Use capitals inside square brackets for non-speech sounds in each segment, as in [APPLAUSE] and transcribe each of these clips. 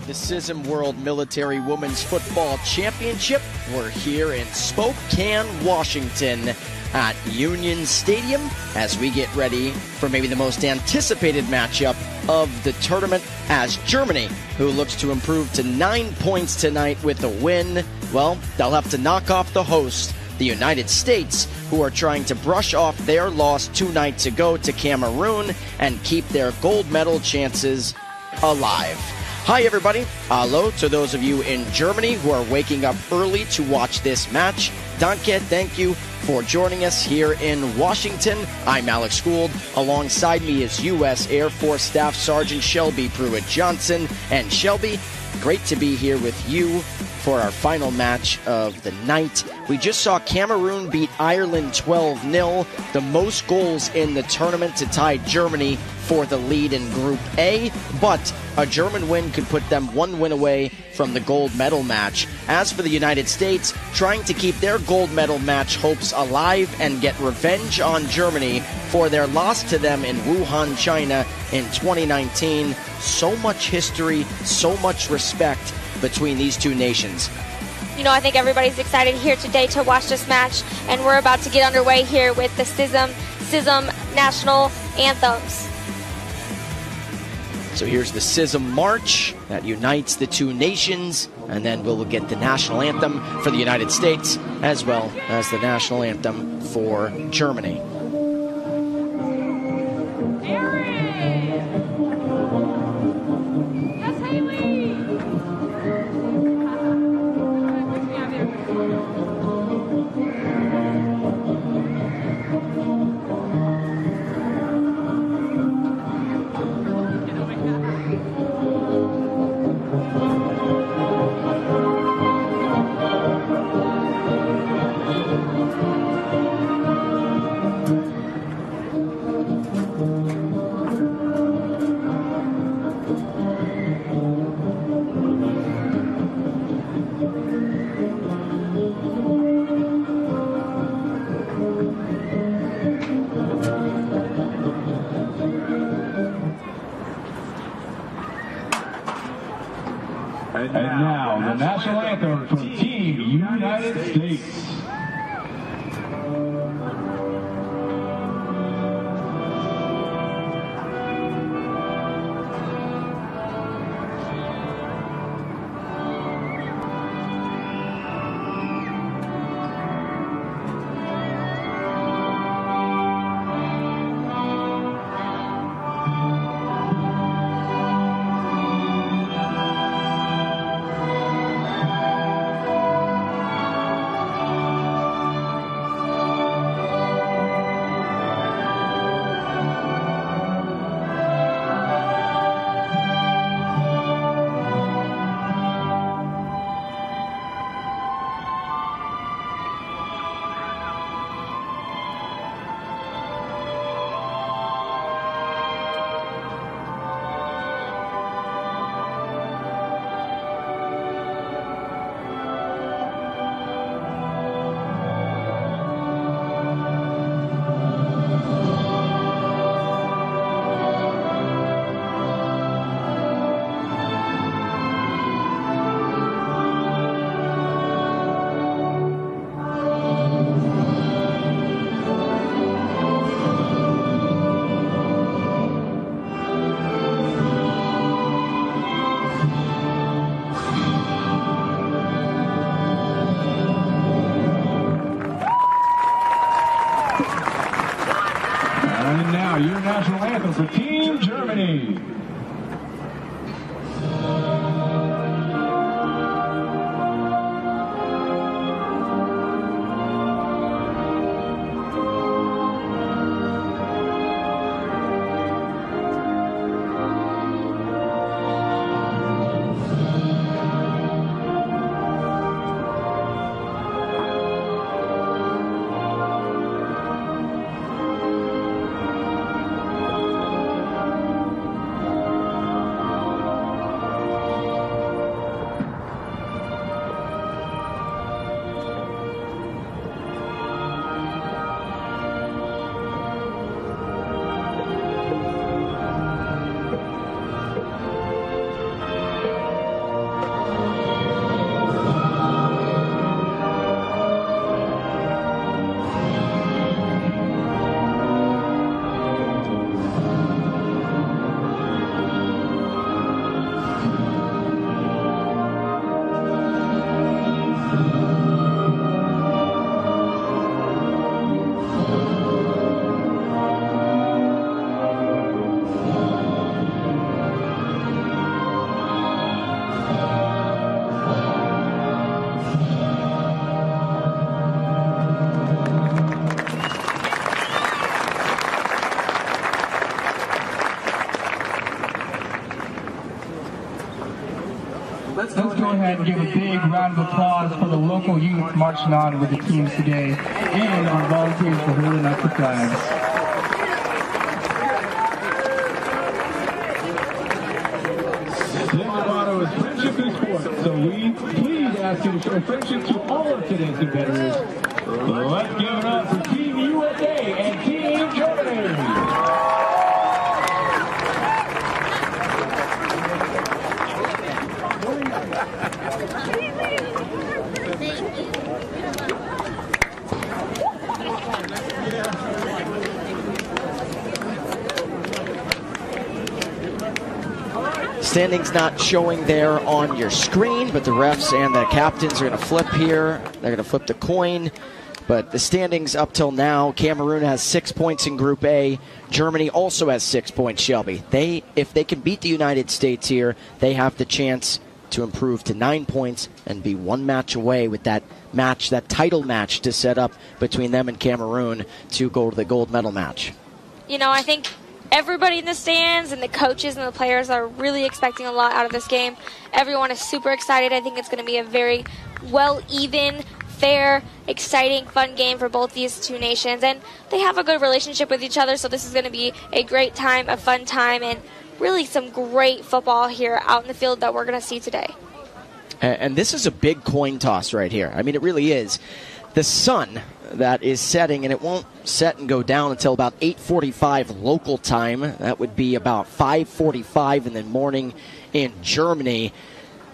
of the CISM World Military Women's Football Championship. We're here in Spokane, Washington at Union Stadium as we get ready for maybe the most anticipated matchup of the tournament as Germany, who looks to improve to nine points tonight with a win, well, they'll have to knock off the host, the United States, who are trying to brush off their loss two nights ago to Cameroon and keep their gold medal chances alive. Hi, everybody. Hello to those of you in Germany who are waking up early to watch this match. Danke, thank you for joining us here in Washington. I'm Alex Gould. Alongside me is U.S. Air Force Staff Sergeant Shelby Pruitt Johnson. And Shelby, great to be here with you for our final match of the night. We just saw Cameroon beat Ireland 12 0, the most goals in the tournament to tie Germany for the lead in Group A, but a German win could put them one win away from the gold medal match. As for the United States, trying to keep their gold medal match hopes alive and get revenge on Germany for their loss to them in Wuhan, China in 2019. So much history, so much respect between these two nations. You know, I think everybody's excited here today to watch this match, and we're about to get underway here with the CISM, CISM national anthems. So here's the CISM March that unites the two nations, and then we'll get the national anthem for the United States as well as the national anthem for Germany. And national anthem from and give a big round of applause for the local youth marching on with the teams today and our volunteers for holding up the flags. Today's motto is friendship is sport, so we please ask you to show friendship to all of today's competitors. Let's give it up for Team USA and Team Germany. Standings not showing there on your screen, but the refs and the captains are going to flip here. They're going to flip the coin. But the standings up till now, Cameroon has six points in Group A. Germany also has six points. Shelby, they if they can beat the United States here, they have the chance to improve to nine points and be one match away with that match, that title match to set up between them and Cameroon to go to the gold medal match. You know, I think everybody in the stands and the coaches and the players are really expecting a lot out of this game. Everyone is super excited. I think it's going to be a very well even, fair, exciting, fun game for both these two nations. And they have a good relationship with each other, so this is going to be a great time, a fun time, and really some great football here out in the field that we're going to see today. And this is a big coin toss right here. I mean, it really is. The sun that is setting, and it won't set and go down until about 8:45 local time. That would be about 5:45 in the morning in Germany.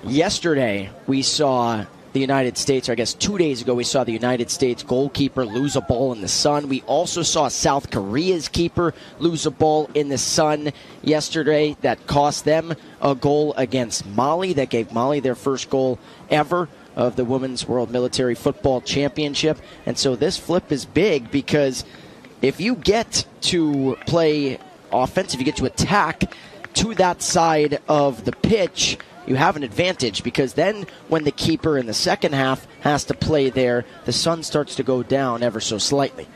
Yesterday, we saw the United States, or I guess two days ago, we saw the United States goalkeeper lose a ball in the sun. We also saw South Korea's keeper lose a ball in the sun yesterday that cost them a goal against Mali, that gave Mali their first goal ever of the Women's World Military Football Championship. And so this flip is big because if you get to play offense, if you get to attack to that side of the pitch, you have an advantage because then when the keeper in the second half has to play there, the sun starts to go down ever so slightly.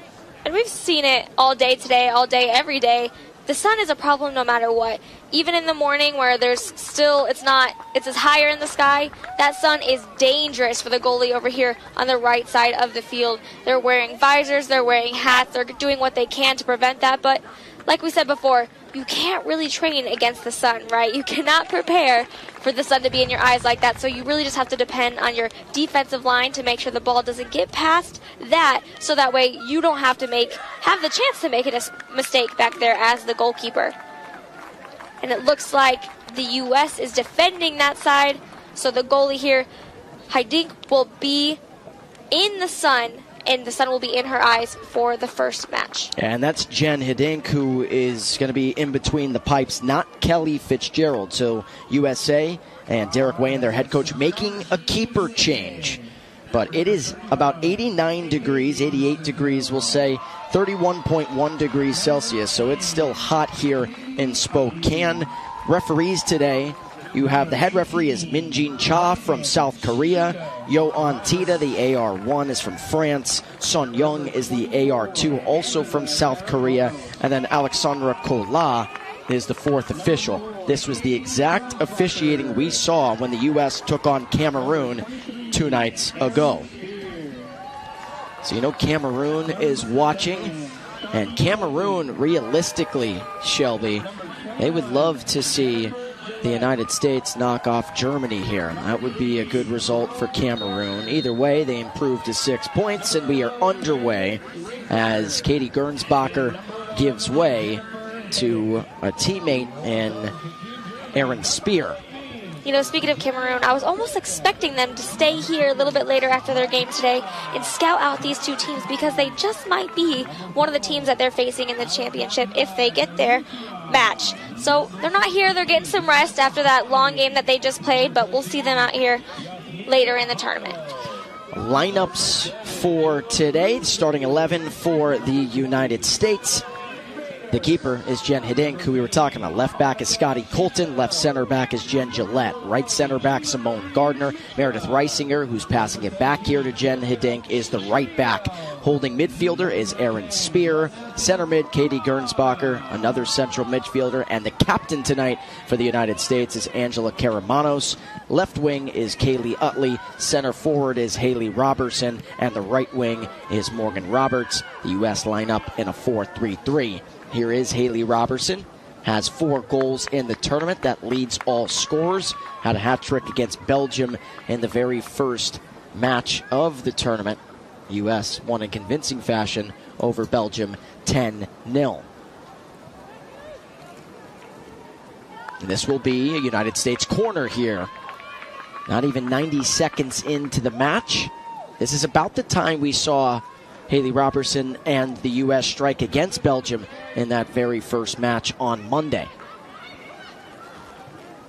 And we've seen it all day today, all day, every day. The sun is a problem no matter what. Even in the morning where there's still, it's not, it's as higher in the sky, that sun is dangerous for the goalie over here on the right side of the field. They're wearing visors, they're wearing hats, they're doing what they can to prevent that. But like we said before, you can't really train against the sun, right? You cannot prepare for the sun to be in your eyes like that. So you really just have to depend on your defensive line to make sure the ball doesn't get past that, so that way you don't have to make have the chance to make a mistake back there as the goalkeeper. And it looks like the U.S. is defending that side, so the goalie here, Hiddink, will be in the sun and the sun will be in her eyes for the first match. And that's Jen Hiddink, who is going to be in between the pipes, not Kelly Fitzgerald. So USA and Derek Weyand, their head coach, making a keeper change. But it is about 89 degrees, 88 degrees, we'll say, 31.1 degrees Celsius. So it's still hot here in Spokane. Referees today you have the head referee is Minjin Cha from South Korea. Yo Antita, the AR1, is from France. Son Young is the AR2, also from South Korea. And then Alexandra Kola is the fourth official. This was the exact officiating we saw when the U.S. took on Cameroon two nights ago. So you know Cameroon is watching. And Cameroon, realistically, Shelby, they would love to see the United States knock off Germany here. That would be a good result for Cameroon. Either way, they improved to six points, and we are underway as Katie Gernsbacher gives way to a teammate in Aaron Spear. You know, speaking of Cameroon, I was almost expecting them to stay here a little bit later after their game today and scout out these two teams because they just might be one of the teams that they're facing in the championship if they get their match. So they're not here. They're getting some rest after that long game that they just played, but we'll see them out here later in the tournament. Lineups for today, starting 11 for the United States. The keeper is Jen Hiddink, who we were talking about. Left back is Scotty Colton. Left center back is Jen Gillette. Right center back, Simone Gardner. Meredith Reisinger, who's passing it back here to Jen Hiddink, is the right back Holding midfielder is Aaron Spear. Center mid, Katie Gernsbacher, another central midfielder. And the captain tonight for the United States is Angela Karamanos. Left wing is Kaylee Utley. Center forward is Haley Robertson. And the right wing is Morgan Roberts. The U.S. lineup in a 4 3 3. Here is Haley Robertson has four goals in the tournament. That leads all scorers. Had a hat trick against Belgium in the very first match of the tournament. U.S. won in convincing fashion over Belgium 10 0. This will be a United States corner here. Not even 90 seconds into the match. This is about the time we saw Haley Robertson and the U.S. strike against Belgium in that very first match on Monday.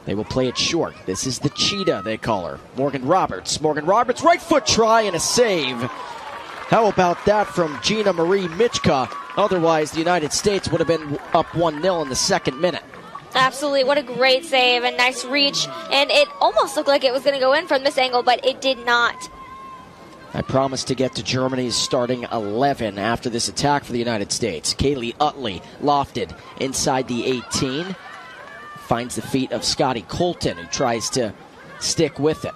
They will play it short. This is the cheetah, they call her. Morgan Roberts. Morgan Roberts, right foot try and a save. How about that from Gina Marie Michka? Otherwise, the United States would have been up 1 0 in the second minute. Absolutely. What a great save and nice reach. And it almost looked like it was going to go in from this angle, but it did not. I promise to get to Germany's starting 11 after this attack for the United States. Kaylee Utley lofted inside the 18. Finds the feet of Scotty Colton, who tries to stick with it.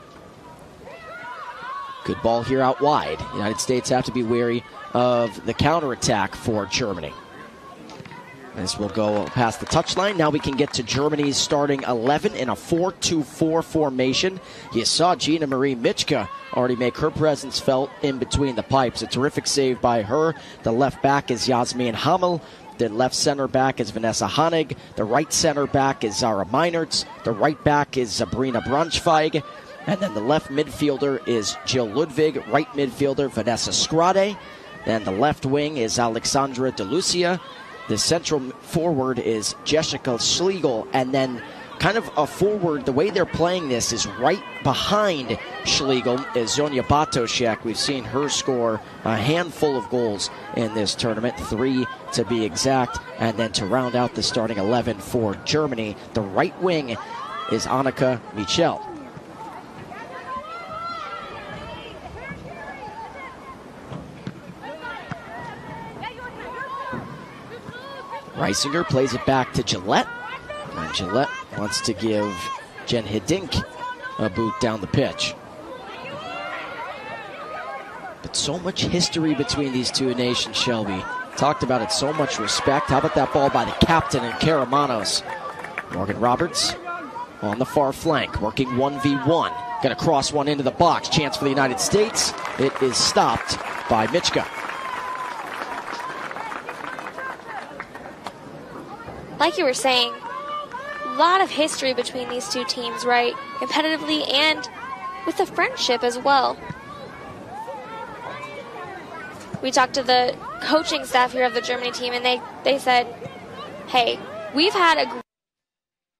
Good ball here out wide. United States have to be wary of the counterattack for Germany. This will go past the touchline. Now we can get to Germany's starting 11 in a 4 2 4 formation. You saw Gina Marie Michka already make her presence felt in between the pipes. A terrific save by her. The left back is Yasmin Hamel. The left center back is Vanessa Honig. The right center back is Zara Meinertz. The right back is Sabrina Braunschweig. And then the left midfielder is Jill Ludwig. Right midfielder, Vanessa Scrade. Then the left wing is Alexandra DeLucia. The central forward is Jessica Schlegel, and then kind of a forward. The way they're playing this is right behind Schlegel is Zonia Batoshek. We've seen her score a handful of goals in this tournament, three to be exact. And then to round out the starting 11 for Germany, the right wing is Annika Michel. Reisinger plays it back to Gillette. And Gillette wants to give Jen Hiddink a boot down the pitch. But so much history between these two nations, Shelby. Talked about it, so much respect. How about that ball by the captain and Karamanos? Morgan Roberts on the far flank, working 1v1. Gonna cross one into the box. Chance for the United States. It is stopped by Michka. Like you were saying, a lot of history between these two teams, right? Competitively and with a friendship as well. We talked to the coaching staff here of the Germany team, and they, they said, hey, we've had a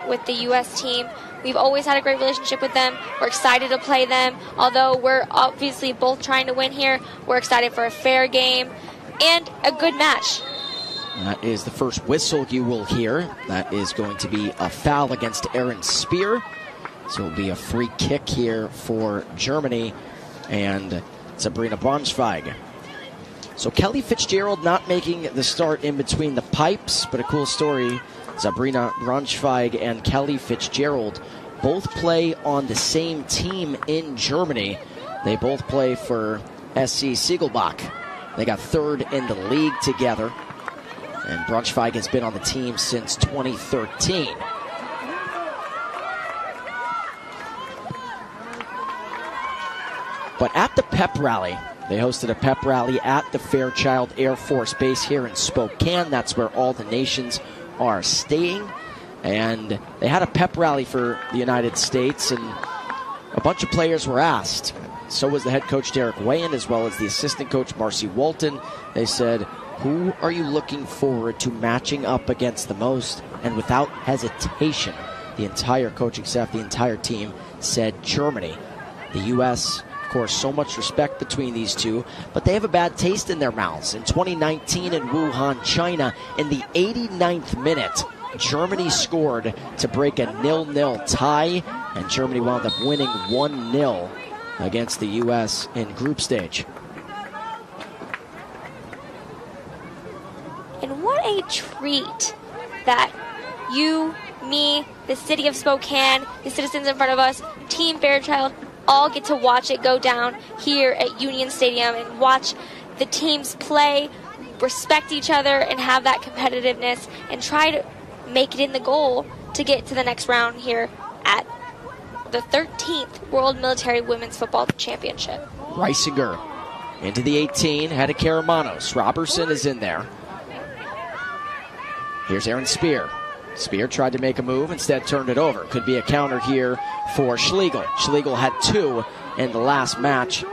with the U.S. team. We've always had a great relationship with them. We're excited to play them. Although we're obviously both trying to win here, we're excited for a fair game and a good match. That is the first whistle you will hear. That is going to be a foul against Aaron Spear. So it'll be a free kick here for Germany and Sabrina Braunschweig. So Kelly Fitzgerald not making the start in between the pipes, but a cool story. Sabrina Braunschweig and Kelly Fitzgerald both play on the same team in Germany. They both play for SC Segelbach. They got third in the league together. And Braunschweig has been on the team since 2013. But at the pep rally, they hosted a pep rally at the Fairchild Air Force Base here in Spokane. That's where all the nations are staying. And they had a pep rally for the United States, and a bunch of players were asked. So was the head coach Derek Weyand, as well as the assistant coach Marcy Walton. They said, who are you looking forward to matching up against the most? And without hesitation, the entire coaching staff, the entire team said Germany. The U.S., of course, so much respect between these two, but they have a bad taste in their mouths. In 2019 in Wuhan, China, in the 89th minute, Germany scored to break a nil-nil tie, and Germany wound up winning 1-0 against the U.S. in group stage. And what a treat that you, me, the city of Spokane, the citizens in front of us, Team Fairchild, all get to watch it go down here at Union Stadium and watch the teams play, respect each other, and have that competitiveness and try to make it in the goal to get to the next round here at the 13th World Military Women's Football Championship. Reisinger into the 18, head of Karamanos. Robertson is in there. Here's Aaron Spear. Spear tried to make a move, instead turned it over. Could be a counter here for Schlegel. Schlegel had two in the last match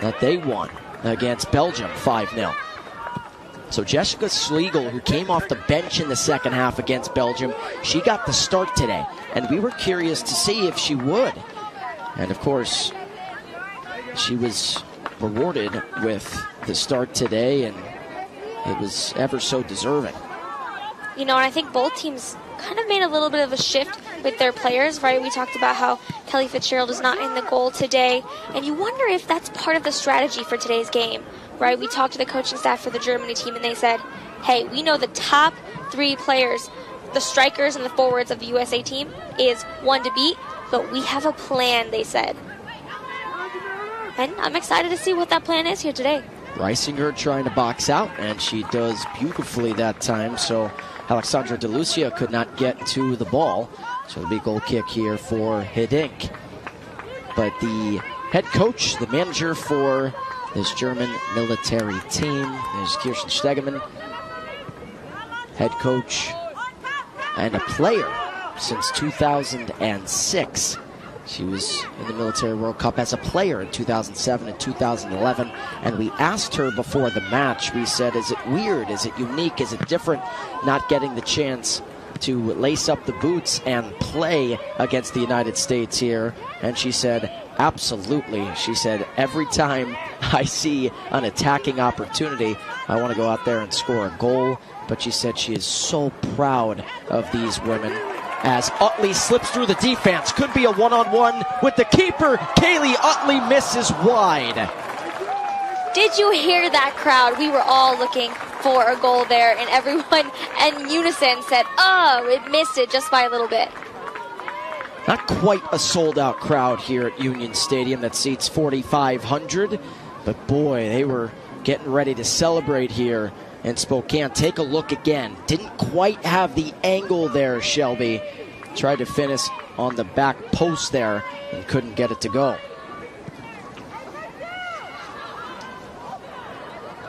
that they won against Belgium 5 0. So Jessica Schlegel, who came off the bench in the second half against Belgium, she got the start today. And we were curious to see if she would. And of course, she was rewarded with the start today, and it was ever so deserving. You know, and I think both teams kind of made a little bit of a shift with their players, right? We talked about how Kelly Fitzgerald is not in the goal today, and you wonder if that's part of the strategy for today's game, right? We talked to the coaching staff for the Germany team, and they said, hey, we know the top three players, the strikers and the forwards of the USA team, is one to beat, but we have a plan, they said. And I'm excited to see what that plan is here today. Reisinger trying to box out, and she does beautifully that time. So Alexandra DeLucia could not get to the ball. So it'll be goal kick here for Hiddink. But the head coach, the manager for this German military team is Kirsten Stegemann. Head coach and a player since 2006. She was in the Military World Cup as a player in 2007 and 2011. And we asked her before the match, we said, is it weird? Is it unique? Is it different not getting the chance to lace up the boots and play against the United States here? And she said, absolutely. She said, every time [LAUGHS] I see an attacking opportunity, I want to go out there and score a goal. But she said she is so proud of these women as Utley slips through the defense. Could be a one on one with the keeper. Kaylee Utley misses wide. Did you hear that crowd? We were all looking for a goal there, and everyone [LAUGHS] in unison said, Oh, it missed it just by a little bit. Not quite a sold out crowd here at Union Stadium that seats 4,500, but boy, they were getting ready to celebrate here in Spokane. Take a look again. Didn't quite have the angle there, Shelby. Tried to finish on the back post there and couldn't get it to go.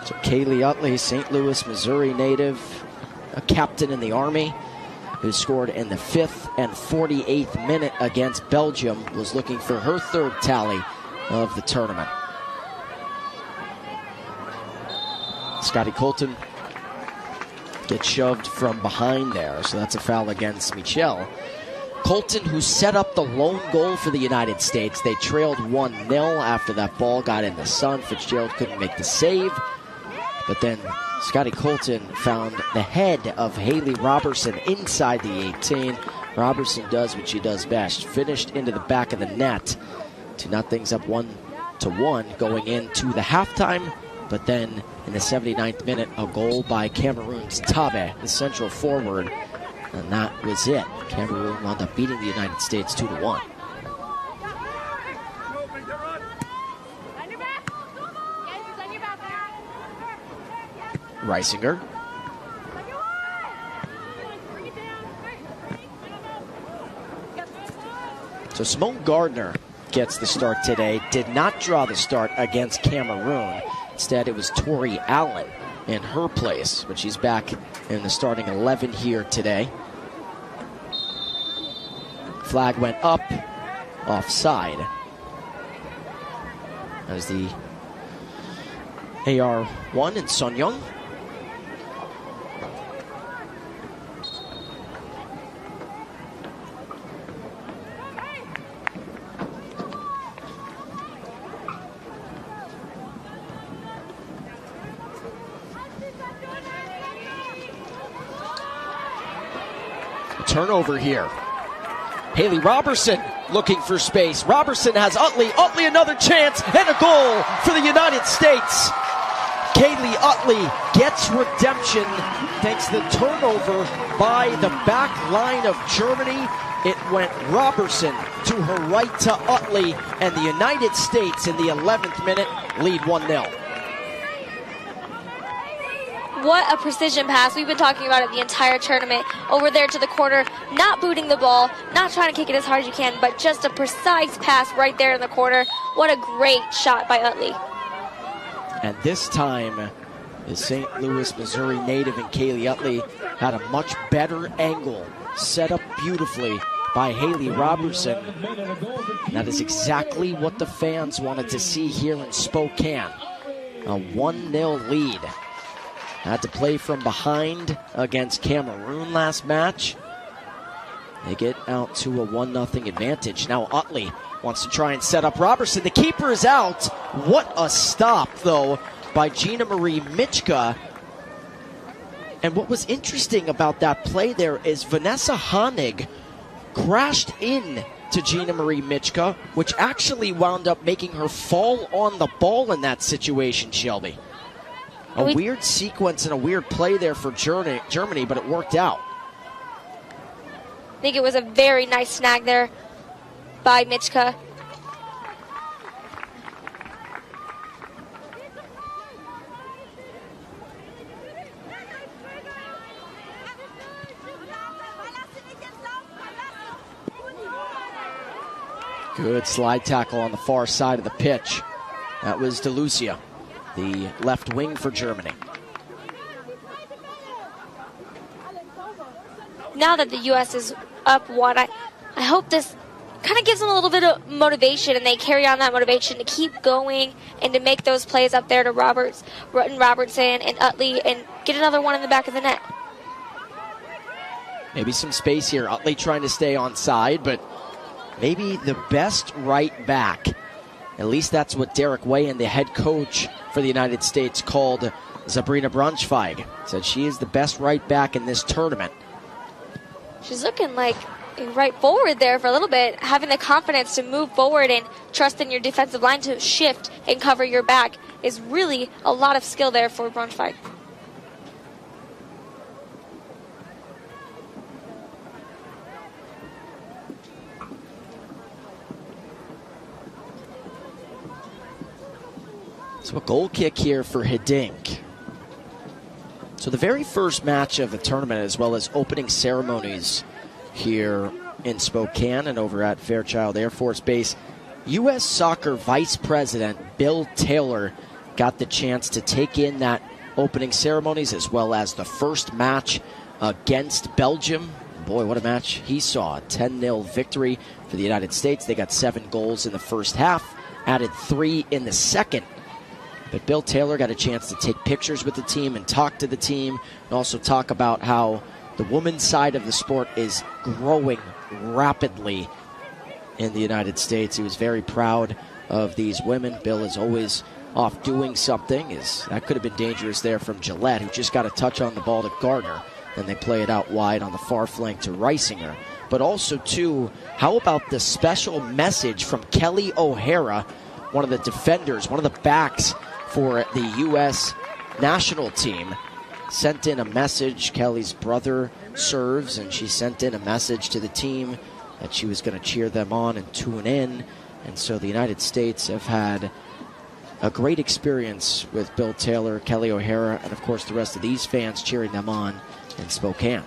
So Kaylee Utley, St. Louis, Missouri native, a captain in the Army, who scored in the fifth and 48th minute against Belgium, was looking for her third tally of the tournament. Scotty Colton gets shoved from behind there, so that's a foul against Michel. Colton, who set up the lone goal for the United States, they trailed 1 0 after that ball got in the sun. Fitzgerald couldn't make the save, but then Scotty Colton found the head of Haley Robertson inside the 18. Robertson does what she does best, finished into the back of the net to knot things up one to one going into the halftime but then in the 79th minute, a goal by Cameroon's Tabe, the central forward, and that was it. Cameroon wound up beating the United States 2 to 1. Reisinger. So Simone Gardner gets the start today. Did not draw the start against Cameroon. Instead, it was Tori Allen in her place, but she's back in the starting 11 here today. Flag went up, offside. As the AR1 and Sun Young turnover here. Haley Robertson looking for space. Robertson has Utley. Utley another chance and a goal for the United States. Kaylee Utley gets redemption thanks to the turnover by the back line of Germany. It went Robertson to her right to Utley, and the United States in the 11th minute lead 1 0 what a precision pass. We've been talking about it the entire tournament. Over there to the corner, not booting the ball, not trying to kick it as hard as you can, but just a precise pass right there in the corner. What a great shot by Utley. And this time, the St. Louis, Missouri native and Kaylee Utley had a much better angle, set up beautifully by Haley Robertson. That is exactly what the fans wanted to see here in Spokane. A 1 0 lead. Had to play from behind against Cameroon last match. They get out to a 1 0 advantage. Now Utley wants to try and set up Robertson. The keeper is out. What a stop, though, by Gina Marie Michka. And what was interesting about that play there is Vanessa Honig crashed in to Gina Marie Michka, which actually wound up making her fall on the ball in that situation, Shelby. A we, weird sequence and a weird play there for Germany, but it worked out. I think it was a very nice snag there by Michka. Good slide tackle on the far side of the pitch. That was DeLucia the left wing for Germany. Now that the U.S. is up one, I, I hope this kind of gives them a little bit of motivation and they carry on that motivation to keep going and to make those plays up there to Roberts, Rutten Robertson and Utley and get another one in the back of the net. Maybe some space here. Utley trying to stay on side, but maybe the best right back. At least that's what Derek Weyand the head coach for the United States called Sabrina Braunschweig. Said she is the best right back in this tournament. She's looking like right forward there for a little bit, having the confidence to move forward and trust in your defensive line to shift and cover your back is really a lot of skill there for Braunschweig. So a goal kick here for Hiddink. So the very first match of the tournament, as well as opening ceremonies here in Spokane and over at Fairchild Air Force Base, U.S. Soccer Vice President Bill Taylor got the chance to take in that opening ceremonies as well as the first match against Belgium. Boy, what a match he saw. 10 0 victory for the United States. They got seven goals in the first half, added three in the second but Bill Taylor got a chance to take pictures with the team and talk to the team, and also talk about how the women's side of the sport is growing rapidly in the United States. He was very proud of these women. Bill is always off doing something. Is that could have been dangerous there from Gillette, who just got a touch on the ball to Gardner. Then they play it out wide on the far flank to Reisinger. But also, too, how about the special message from Kelley O'Hara, one of the defenders, one of the backs for the U.S. national team. Sent in a message. Kelley's brother serves, and she sent in a message to the team that she was going to cheer them on and tune in. And so the United States have had a great experience with Bill Taylor, Kelley O'Hara, and of course the rest of these fans cheering them on in Spokane.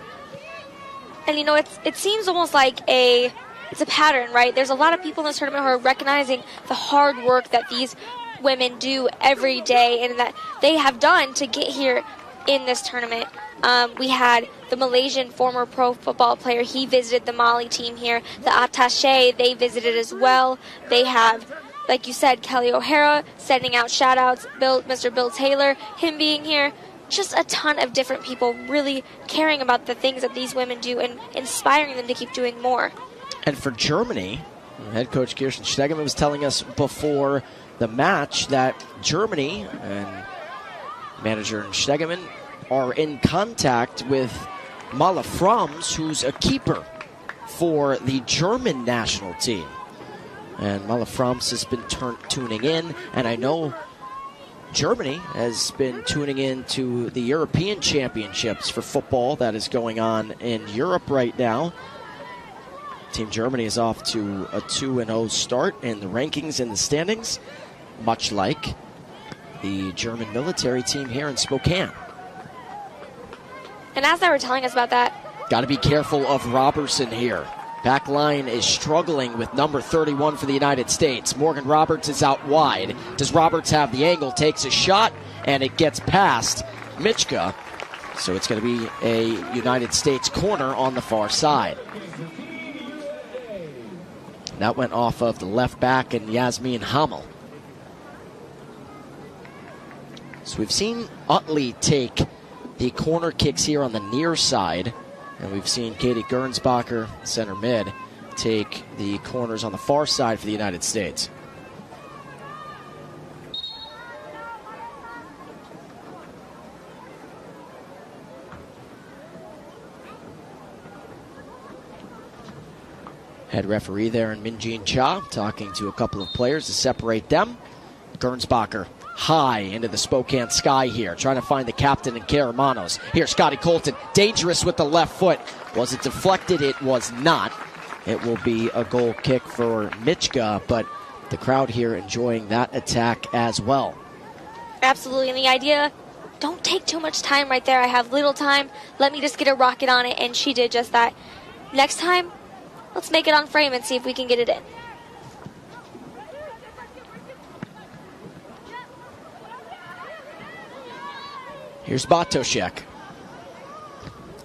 And you know, it's it seems almost like a it's a pattern, right? There's a lot of people in this tournament who are recognizing the hard work that these women do every day and that they have done to get here in this tournament. Um, we had the Malaysian former pro football player. He visited the Mali team here. The attache, they visited as well. They have, like you said, Kelley O'Hara sending out shout outs, Bill, Mr. Bill Taylor, him being here. Just a ton of different people really caring about the things that these women do and inspiring them to keep doing more. And for Germany, head coach Kirsten Stegemann was telling us before the match that Germany and manager Stegemann are in contact with Merle Frohms, who's a keeper for the German national team. And Merle Frohms has been turn- tuning in, and I know Germany has been tuning in to the European Championships for football that is going on in Europe right now. Team Germany is off to a 2 0 start in the rankings and the standings, much like the German military team here in Spokane. And as they were telling us about that, got to be careful of Robertson here. Back line is struggling with number 31 for the United States. Morgan Roberts is out wide. Does Roberts have the angle? Takes a shot, and it gets past Michka. So it's going to be a United States corner on the far side. That went off of the left back and Yasmin Hamel. So we've seen Utley take the corner kicks here on the near side. And we've seen Katie Gernsbacher, center mid, take the corners on the far side for the United States. Head referee there in Minjin Cha talking to a couple of players to separate them. Gernsbacher high into the Spokane sky here, trying to find the captain and Karamanos. Here, Scotty Colton, dangerous with the left foot. Was it deflected? It was not. It will be a goal kick for Michka, but the crowd here enjoying that attack as well. Absolutely, and the idea don't take too much time right there. I have little time. Let me just get a rocket on it, and she did just that. Next time, let's make it on frame and see if we can get it in. Here's Batoshek.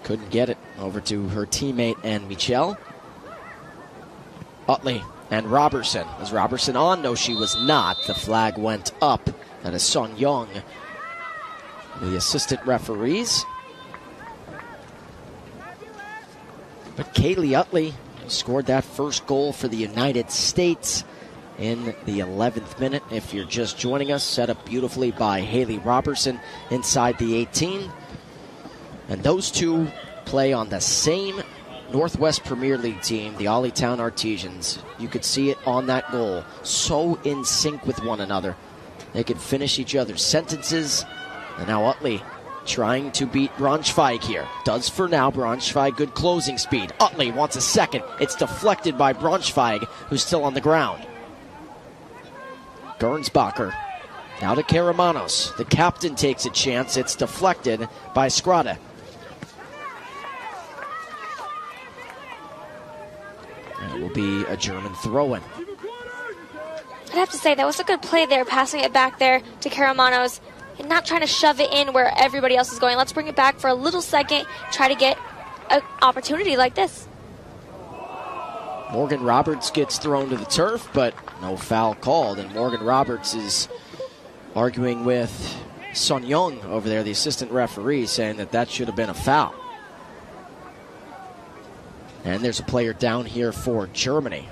Couldn't get it over to her teammate and Michel. Utley and Robertson. Was Robertson on? No, she was not. The flag went up. That is Son Young, the assistant referees. But Kaylee Utley scored that first goal for the United States in the 11th minute. If you're just joining us, set up beautifully by Haley Robertson inside the 18. And those two play on the same Northwest Premier League team, the Ollytown Artesians. You could see it on that goal. So in sync with one another. They could finish each other's sentences. And now Utley trying to beat Braunschweig here. Does for now. Braunschweig, good closing speed. Utley wants a second. It's deflected by Braunschweig, who's still on the ground. Gernsbacher. Now to Karamanos. The captain takes a chance. It's deflected by Skrada. And it will be a German throw in. I'd have to say that was a good play there, passing it back there to Karamanos and not trying to shove it in where everybody else is going. Let's bring it back for a little second, try to get an opportunity like this. Morgan Roberts gets thrown to the turf, but no foul called. And Morgan Roberts is arguing with Sun Young over there, the assistant referee, saying that that should have been a foul. And there's a player down here for Germany.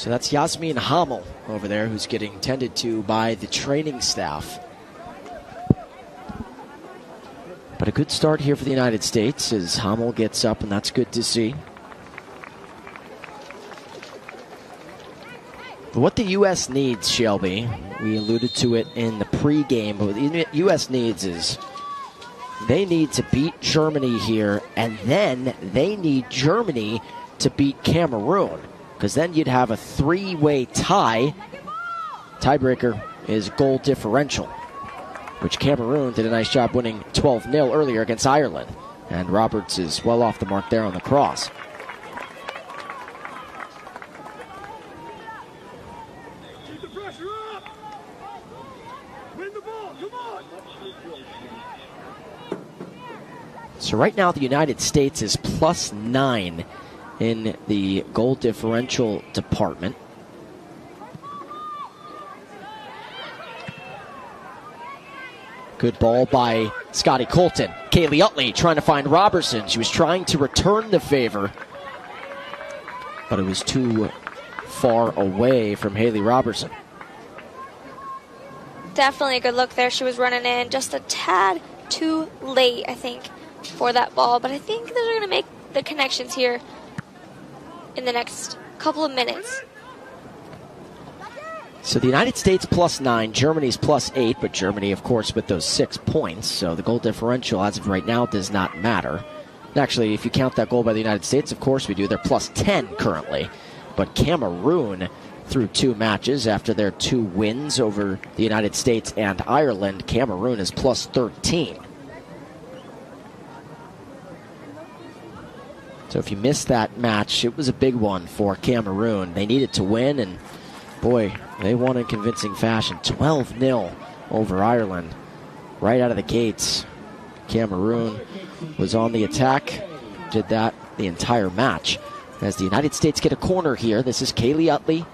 So that's Yasmin Hamel over there who's getting tended to by the training staff. But a good start here for the United States as Hamel gets up, and that's good to see. But what the U.S. needs, Shelby, we alluded to it in the pregame, but what the U.S. needs is they need to beat Germany here, and then they need Germany to beat Cameroon because then you'd have a three way tie. Tiebreaker is goal differential, which Cameroon did a nice job winning 12 0 earlier against Ireland. And Roberts is well off the mark there on the cross. So right now the United States is plus nine in the goal differential department. Good ball by Scotty Colton. Kaylee Utley trying to find Robertson. She was trying to return the favor, but it was too far away from Haley Robertson. Definitely a good look there. She was running in just a tad too late, I think, for that ball. But I think they're going to make the connections here in the next couple of minutes. So the United States plus nine, Germany's plus eight, but Germany, of course, with those six points. So the goal differential as of right now does not matter. Actually, if you count that goal by the United States, of course we do. They're plus 10 currently. But Cameroon, through two matches after their two wins over the United States and Ireland, Cameroon is plus 13. So if you missed that match, it was a big one for Cameroon. They needed to win, and boy, they won in convincing fashion 12 0 over Ireland right out of the gates. Cameroon was on the attack, did that the entire match. As the United States get a corner here, this is Kaylee Utley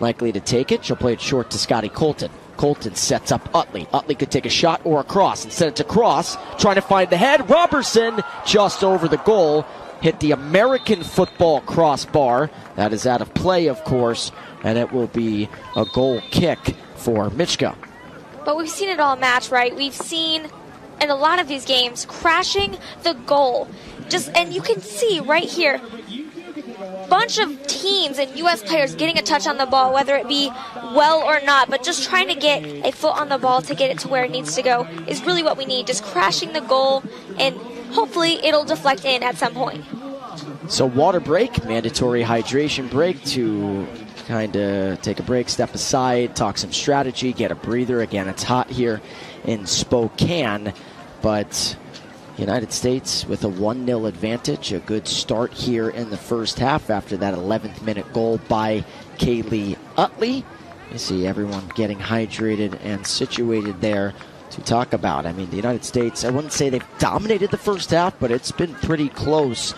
likely to take it. She'll play it short to Scotty Colton. Colton sets up Utley. Utley could take a shot or a cross. Instead, it's a cross, trying to find the head. Robertson just over the goal. Hit the American football crossbar. That is out of play, of course, and it will be a goal kick for Michka. But we've seen it all match, right? We've seen in a lot of these games crashing the goal. Just and you can see right here bunch of teams and US players getting a touch on the ball whether it be well or not, but just trying to get a foot on the ball to get it to where it needs to go is really what we need. Just crashing the goal and hopefully it'll deflect in at some point. So water break, mandatory hydration break to kind of take a break, step aside, talk some strategy, get a breather. Again, it's hot here in Spokane, but United States with a 1 0 advantage. A good start here in the first half after that 11th minute goal by Kaylee Utley. You see everyone getting hydrated and situated there to talk about. I mean, the United States, I wouldn't say they've dominated the first half, but it's been pretty close,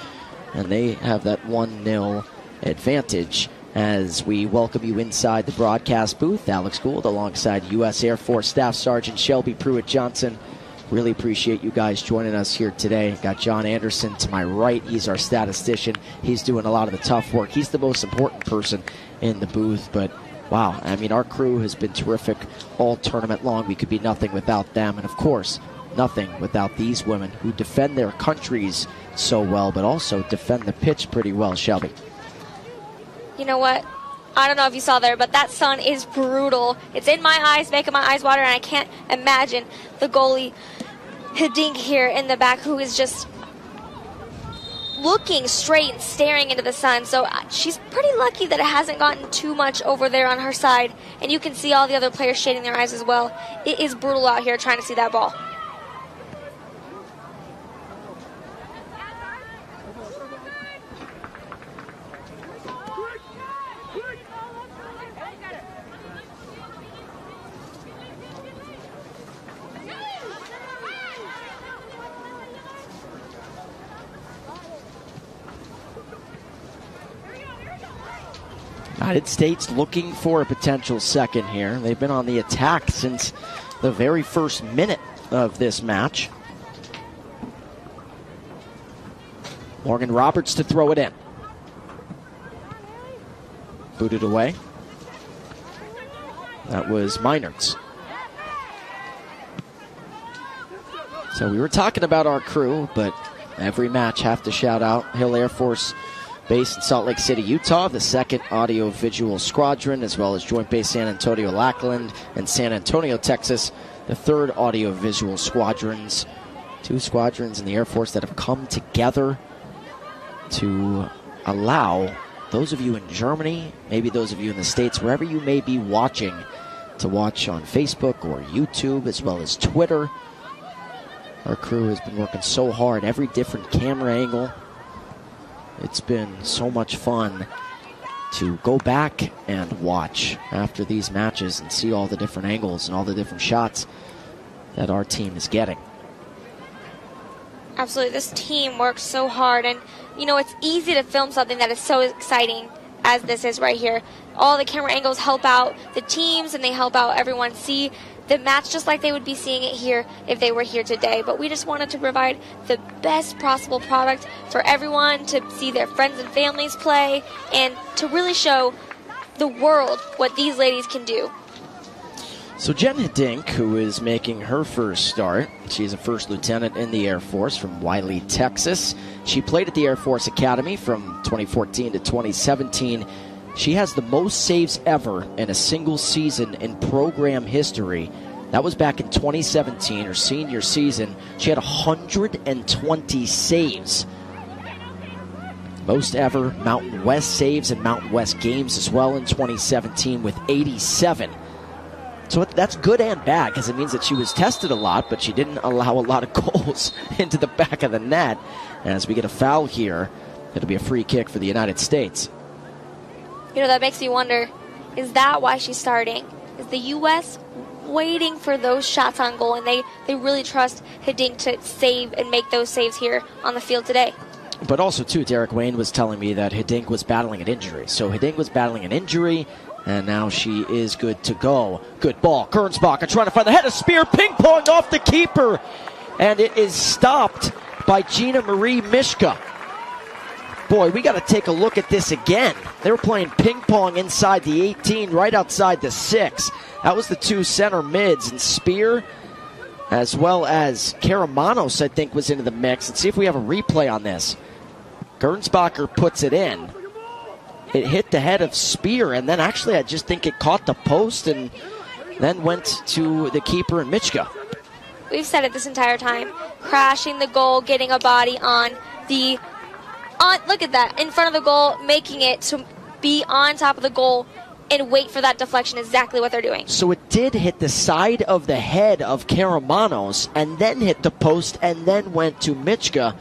and they have that 1 0 advantage as we welcome you inside the broadcast booth. Alex Gould alongside U.S. Air Force Staff Sergeant Shelby Pruitt Johnson. Really appreciate you guys joining us here today. Got John Anderson to my right. He's our statistician. He's doing a lot of the tough work. He's the most important person in the booth, but wow, I mean, our crew has been terrific all tournament long. We could be nothing without them. And of course, nothing without these women who defend their countries so well, but also defend the pitch pretty well, Shelby you know what? I don't know if you saw there, but that sun is brutal. It's in my eyes, making my eyes water, and I can't imagine the goalie Hiddink here in the back who is just looking straight and staring into the sun. So uh, she's pretty lucky that it hasn't gotten too much over there on her side. And you can see all the other players shading their eyes as well. It is brutal out here trying to see that ball. United States looking for a potential second here. They've been on the attack since the very first minute of this match. Morgan Roberts to throw it in. Booted away. That was Meinertz. So we were talking about our crew, but every match have to shout out Hill Air Force Base in Salt Lake City, Utah, the second audio visual squadron, as well as Joint Base San Antonio, Lackland, and San Antonio, Texas, the third audio visual squadrons. Two squadrons in the Air Force that have come together to allow those of you in Germany, maybe those of you in the States, wherever you may be watching, to watch on Facebook or YouTube, as well as Twitter. Our crew has been working so hard, every different camera angle, it's been so much fun to go back and watch after these matches and see all the different angles and all the different shots that our team is getting. Absolutely. This team works so hard, and you know, it's easy to film something that is so exciting as this is right here. All the camera angles help out the teams and they help out everyone see the match just like they would be seeing it here if they were here today. But we just wanted to provide the best possible product for everyone to see their friends and families play and to really show the world what these ladies can do. So Jen Hiddink, who is making her first start, she's a first lieutenant in the Air Force from Wylie, Texas. She played at the Air Force Academy from 2014 to 2017. She has the most saves ever in a single season in program history. That was back in 2017, her senior season. She had 120 saves. Most ever Mountain West saves and Mountain West games as well in 2017 with 87. So that's good and bad because it means that she was tested a lot, but she didn't allow a lot of [LAUGHS] goals into the back of the net. As we get a foul here, it'll be a free kick for the United States. You know, that makes me wonder is that why she's starting? Is the U.S. waiting for those shots on goal and they, they really trust Hiddink to save and make those saves here on the field today? But also, too, Derek Wayne was telling me that Hiddink was battling an injury. So Hiddink was battling an injury. And now she is good to go. Good ball. Gernsbacher trying to find the head of spear. Ping pong off the keeper. And it is stopped by Gina Marie Michka. Boy, we got to take a look at this again. They were playing ping pong inside the 18, right outside the 6. That was the two center mids. And Spear, as well as Karamanos, I think, was into the mix. And see if we have a replay on this. Gernsbacher puts it in it hit the head of Spear, and then actually I just think it caught the post and then went to the keeper and Michka. We've said it this entire time. Crashing the goal, getting a body on the on look at that. In front of the goal, making it to be on top of the goal and wait for that deflection exactly what they're doing. So it did hit the side of the head of Karamanos and then hit the post and then went to Michka.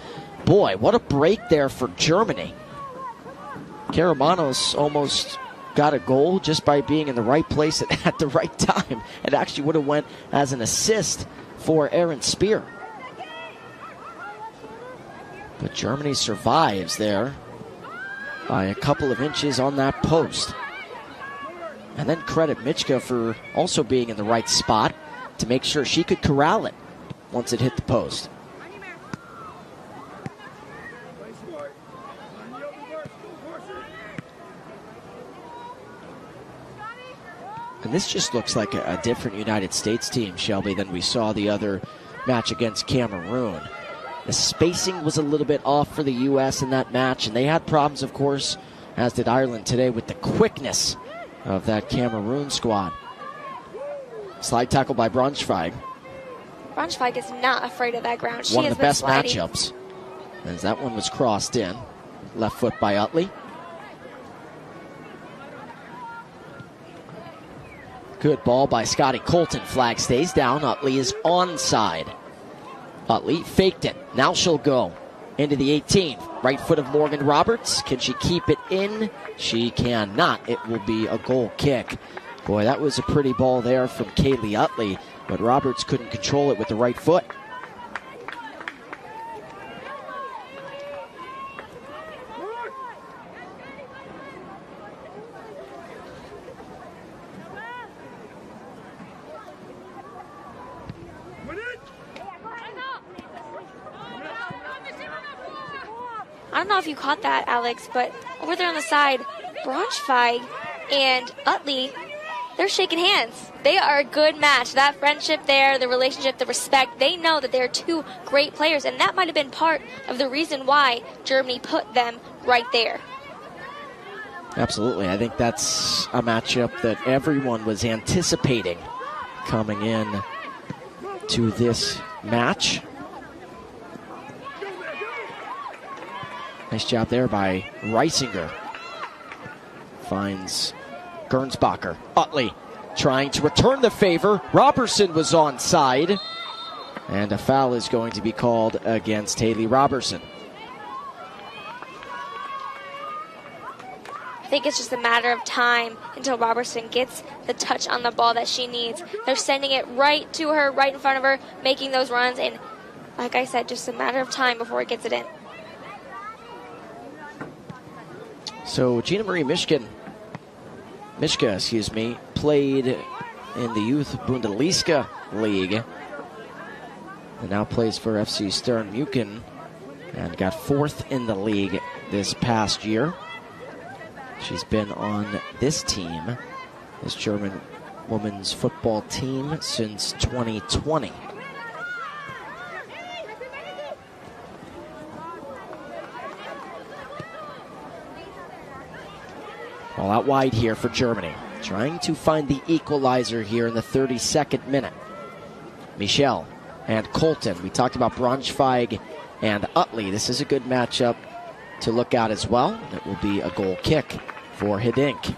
Boy, what a break there for Germany. Karamanos almost got a goal just by being in the right place [LAUGHS] at, the right time. It actually would have went as an assist for Aaron Spear. But Germany survives there by a couple of inches on that post. And then credit Michka for also being in the right spot to make sure she could corral it once it hit the post. And this just looks like a, a, different United States team, Shelby, than we saw the other match against Cameroon. The spacing was a little bit off for the U.S. in that match, and they had problems, of course, as did Ireland today, with the quickness of that Cameroon squad. Slide tackle by Braunschweig. Braunschweig is not afraid of that ground. She one of the best sliding. matchups. As that one was crossed in. Left foot by Utley. Good ball by Scotty Colton. Flag stays down. Utley is onside. Utley faked it. Now she'll go into the 18. Right foot of Morgan Roberts. Can she keep it in? She cannot. It will be a goal kick. Boy, that was a pretty ball there from Kaylee Utley, but Roberts couldn't control it with the right foot. I don't know if you caught that, Alex, but over there on the side, Braunschweig and Utley, they're shaking hands. They are a good match. That friendship there, the relationship, the respect, they know that they're two great players, and that might have been part of the reason why Germany put them right there. Absolutely. I think that's a matchup that everyone was anticipating coming in to this match. Nice job there by Reisinger. Finds Gernsbacher. Utley trying to return the favor. Robertson was onside. And a foul is going to be called against Haley Robertson. I think it's just a matter of time until Robertson gets the touch on the ball that she needs. They're sending it right to her, right in front of her, making those runs. And like I said, just a matter of time before it gets it in. So Gina Marie Mishkin, Michka, excuse me, played in the Youth Bundesliga League and now plays for FC Stern Mukin and got fourth in the league this past year. She's been on this team, this German women's football team, since 2020. All out wide here for Germany. Trying to find the equalizer here in the 32nd minute. Michel and Colton. We talked about Braunschweig and Utley. This is a good matchup to look out as well. It will be a goal kick for Hiddink.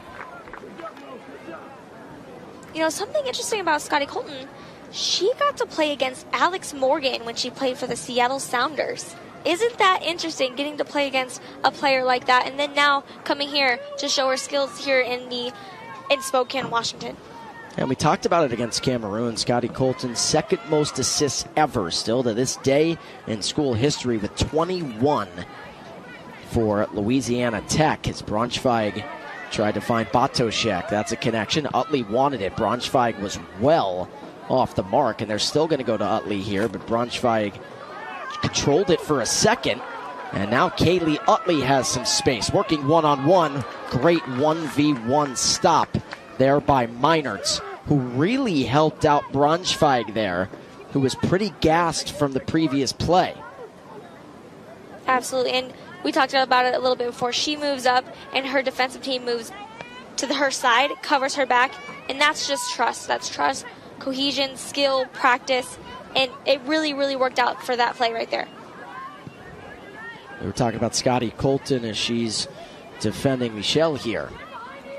You know, something interesting about Scotty Colton, she got to play against Alex Morgan when she played for the Seattle Sounders. Isn't that interesting getting to play against a player like that and then now coming here to show her skills here in the in Spokane, Washington? And we talked about it against Cameroon. Scotty Colton's second most assists ever, still to this day in school history, with 21 for Louisiana Tech. As Braunschweig tried to find Batoshek. That's a connection. Utley wanted it. Braunschweig was well off the mark, and they're still going to go to Utley here, but Braunschweig controlled it for a second. And now Kaylee Utley has some space, working one on one. Great 1v1 stop there by Meinertz, who really helped out Braunschweig there, who was pretty gassed from the previous play. Absolutely. And we talked about it a little bit before. She moves up, and her defensive team moves to the, her side, covers her back, and that's just trust. That's trust, cohesion, skill, practice, and it really, really worked out for that play right there. We were talking about Scotty Colton as she's defending Michelle here.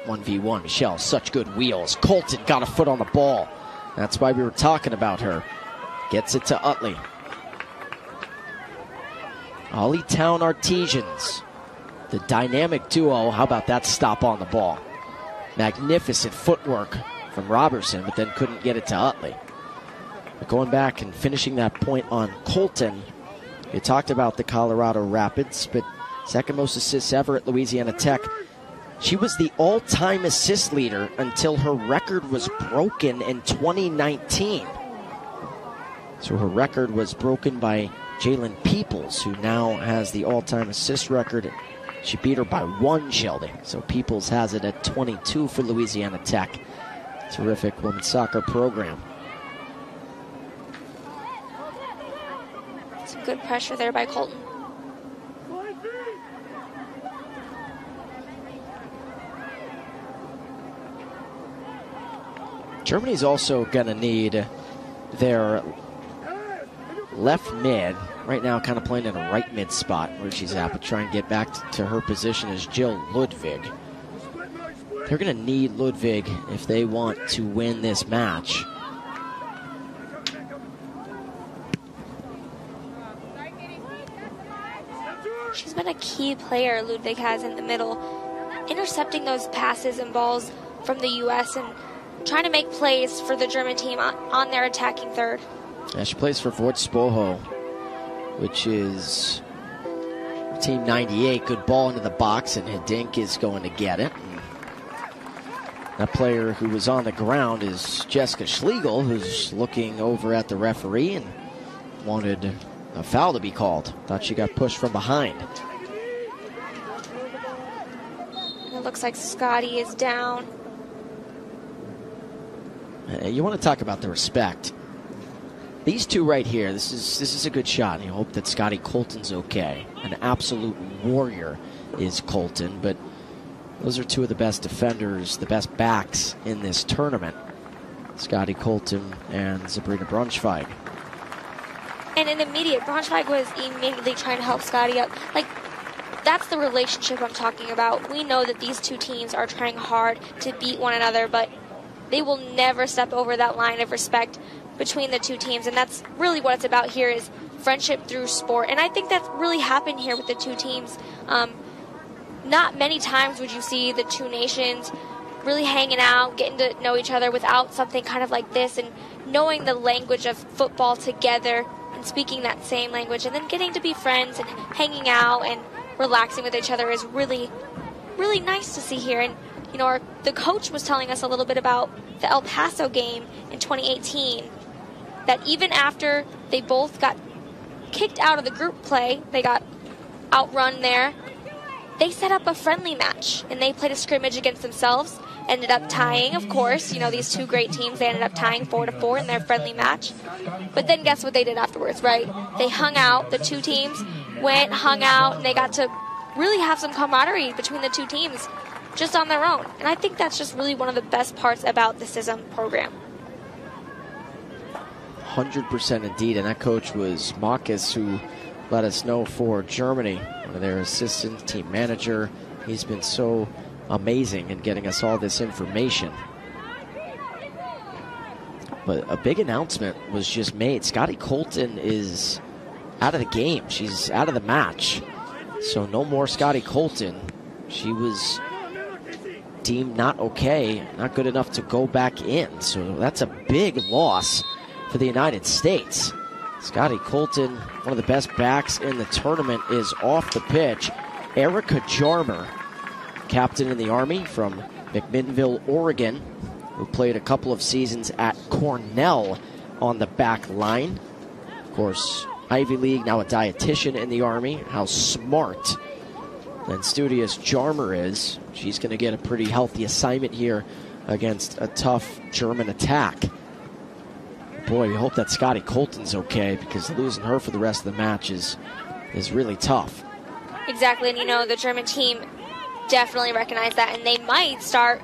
1v1. Michelle, such good wheels. Colton got a foot on the ball. That's why we were talking about her. Gets it to Utley. Ollie Town Artesians. The dynamic duo. How about that stop on the ball? Magnificent footwork from Robertson, but then couldn't get it to Utley. But going back and finishing that point on Colton, you talked about the Colorado Rapids, but second most assists ever at Louisiana Tech. She was the all time assist leader until her record was broken in 2019. So her record was broken by Jalen Peoples, who now has the all time assist record. She beat her by one, Shelby. So Peoples has it at 22 for Louisiana Tech. Terrific women's soccer program. Some good pressure there by Colton. Germany's also going to need their left mid, right now kind of playing in a right mid spot where she's at, but try and get back to her position as Jill Ludwig. They're going to need Ludwig if they want to win this match. She's been a key player Ludwig has in the middle, intercepting those passes and balls from the U.S. and trying to make plays for the German team on, on their attacking third. Yeah, she plays for Vortspoho, which is Team 98. Good ball into the box, and Hiddink is going to get it. That player who was on the ground is Jessica Schlegel, who's looking over at the referee and wanted a foul to be called. Thought she got pushed from behind. It looks like Scotty is down. Uh, you want to talk about the respect. These two right here, this is this is a good shot. And you hope that Scotty Colton's okay. An absolute warrior is Colton, but those are two of the best defenders, the best backs in this tournament. Scotty Colton and Sabrina Braunschweig. And an immediate, Braunschweig was immediately trying to help Scotty up. Like, that's the relationship I'm talking about. We know that these two teams are trying hard to beat one another, but they will never step over that line of respect between the two teams. And that's really what it's about here is friendship through sport. And I think that's really happened here with the two teams. Um, not many times would you see the two nations really hanging out, getting to know each other without something kind of like this and knowing the language of football together and speaking that same language and then getting to be friends and hanging out and relaxing with each other is really, really nice to see here. And, you know, our, the coach was telling us a little bit about the El Paso game in 2018 that even after they both got kicked out of the group play, they got outrun there, they set up a friendly match and they played a scrimmage against themselves. Ended up tying, of course. You know, these two great teams, they ended up tying 4 to 4 in their friendly match. But then guess what they did afterwards, right? They hung out, the two teams went, hung out, and they got to really have some camaraderie between the two teams just on their own. And I think that's just really one of the best parts about the CISM program. 100% indeed. And that coach was Marcus, who let us know for Germany, their assistant team manager. He's been so amazing in getting us all this information. But a big announcement was just made. Scotty Colton is out of the game. She's out of the match. So no more Scotty Colton. She was deemed not okay, not good enough to go back in. So that's a big loss for the United States. Scotty Colton, one of the best backs in the tournament, is off the pitch. Erica Jarmer, captain in the Army from McMinnville, Oregon, who played a couple of seasons at Cornell on the back line. Of course, Ivy League, now a dietitian in the Army. How smart and studious Jarmer is. She's going to get a pretty healthy assignment here against a tough German attack. Boy, we hope that Scotty Colton's okay because losing her for the rest of the match is, is really tough. Exactly, and you know, the German team definitely recognize that, and they might start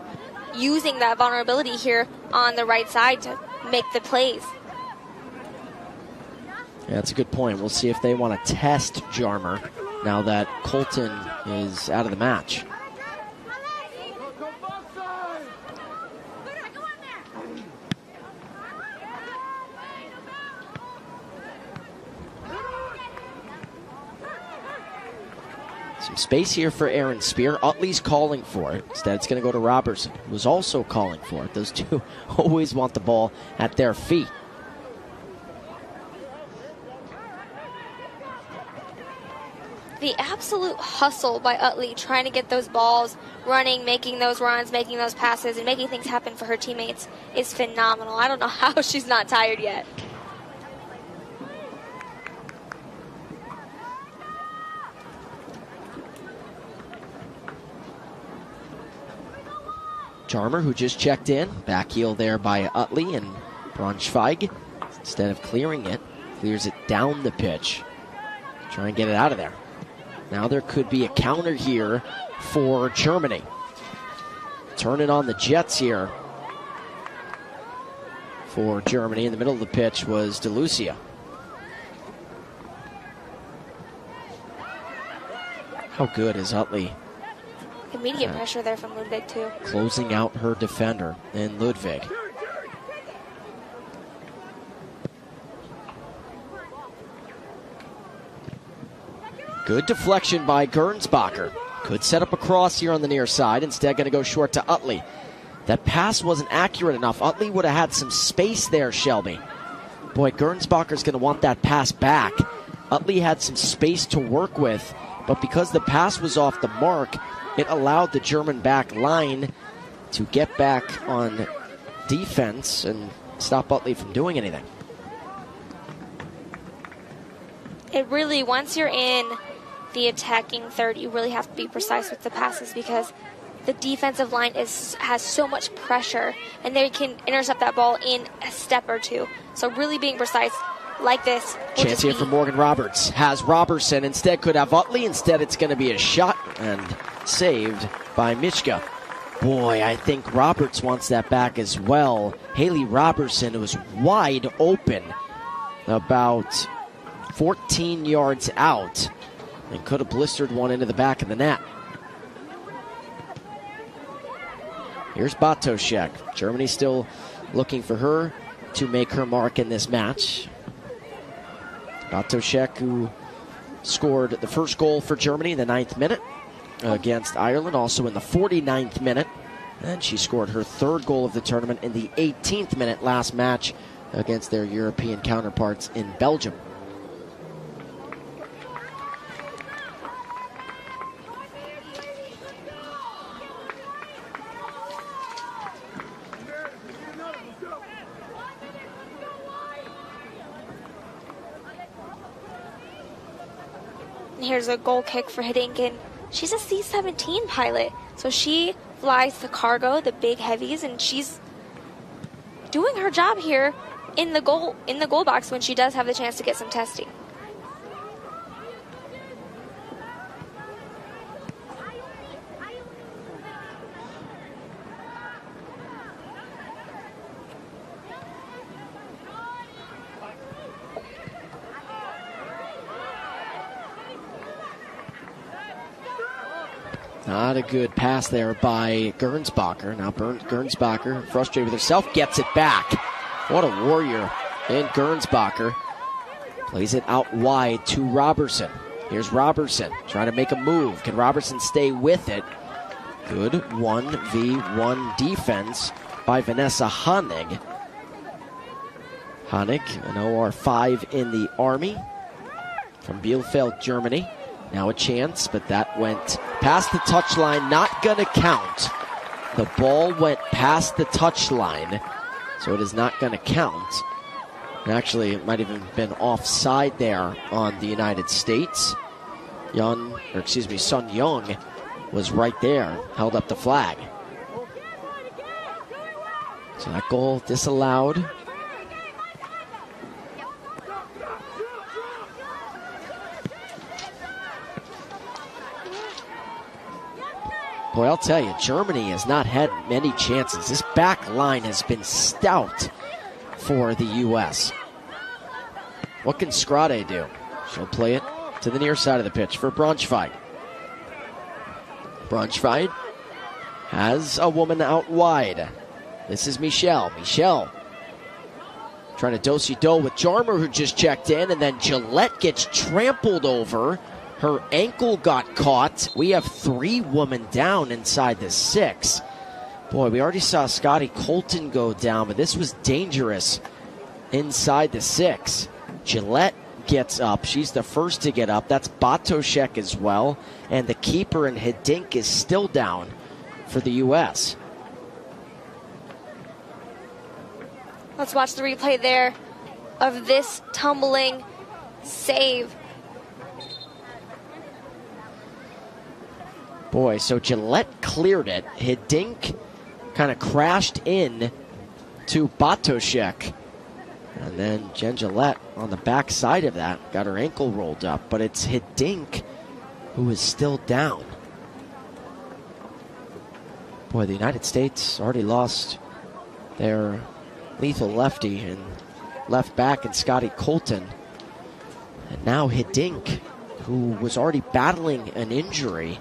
using that vulnerability here on the right side to make the plays. Yeah, that's a good point. We'll see if they want to test Jarmer now that Colton is out of the match. Some space here for Aaron Spear. Utley's calling for it. Instead, it's going to go to Robertson, who's also calling for it. Those two [LAUGHS] always want the ball at their feet. the absolute hustle by Utley trying to get those balls running, making those runs, making those passes, and making things happen for her teammates is phenomenal. I don't know [LAUGHS] how she's not tired yet. Jarmer, who just checked in, back heel there by Utley and Braunschweig. Instead of clearing it, clears it down the pitch. Try and get it out of there. Now there could be a counter here for Germany. Turning on the Jets here for Germany. In the middle of the pitch was DeLucia. How good is Utley? Immediate pressure there from Ludwig, too. Closing out her defender in Ludwig. Good deflection by Gernsbacher. Could set up a cross here on the near side. Instead, going to go short to Utley. That pass wasn't accurate enough. Utley would have had some space there, Shelby. Boy, Gernsbacher's going to want that pass back. Utley had some space to work with, but because the pass was off the mark, it allowed the German back line to get back on defense and stop Utley from doing anything. It really, once you're in the attacking third, you really have to be precise with the passes because the defensive line is has so much pressure and they can intercept that ball in a step or two. So really being precise like this. Chance here for Morgan Roberts. Has Robertson. Instead could have Utley. Instead it's going to be a shot and saved by Michka. Boy, I think Roberts wants that back as well. Haley Robertson was wide open about 14 yards out and could have blistered one into the back of the net. Here's Batoshek. Germany still looking for her to make her mark in this match. Batoshek, who scored the first goal for Germany in the ninth minute against Ireland, also in the 49th minute. And she scored her third goal of the tournament in the 18th minute last match against their European counterparts in Belgium. Here's a goal kick for Hidinkin. she's a C 17 pilot. So she flies the cargo, the big heavies, and she's doing her job here in the goal in the goal box when she does have the chance to get some testing. Not a good pass there by Gernsbacher. Now Gernsbacher, frustrated with herself, gets it back. What a warrior in Gernsbacher. Plays it out wide to Robertson. Here's Robertson trying to make a move. Can Robertson stay with it? Good 1v1 defense by Vanessa Honig. Honig, an OR5 in the Army from Bielefeld, Germany. Now a chance, but that went past the touchline, not going to count. The ball went past the touchline, so it is not going to count. actually, it might have even been offside there on the United States. Young, or excuse me, Sun Young was right there, held up the flag. So that goal disallowed. Boy, I'll tell you, Germany has not had many chances. This back line has been stout for the U.S. What can Scrade do? She'll play it to the near side of the pitch for Braunschweig. Braunschweig has a woman out wide. This is Michelle. Michelle trying to do-si-do with Jarmer, who just checked in, and then Gillette gets trampled over her ankle got caught. We have three women down inside the six. Boy, we already saw Scotty Colton go down, but this was dangerous inside the six. Gillette gets up. She's the first to get up. That's Batoshek as well. And the keeper and Hiddink is still down for the U.S. Let's watch the replay there of this tumbling save Boy, so Gillette cleared it. Hiddink kind of crashed in to Batoshek. And then Jen Gillette on the back side of that got her ankle rolled up. But it's Hiddink who is still down. Boy, the United States already lost their lethal lefty and left back and Scotty Colton. And now Hiddink, who was already battling an injury,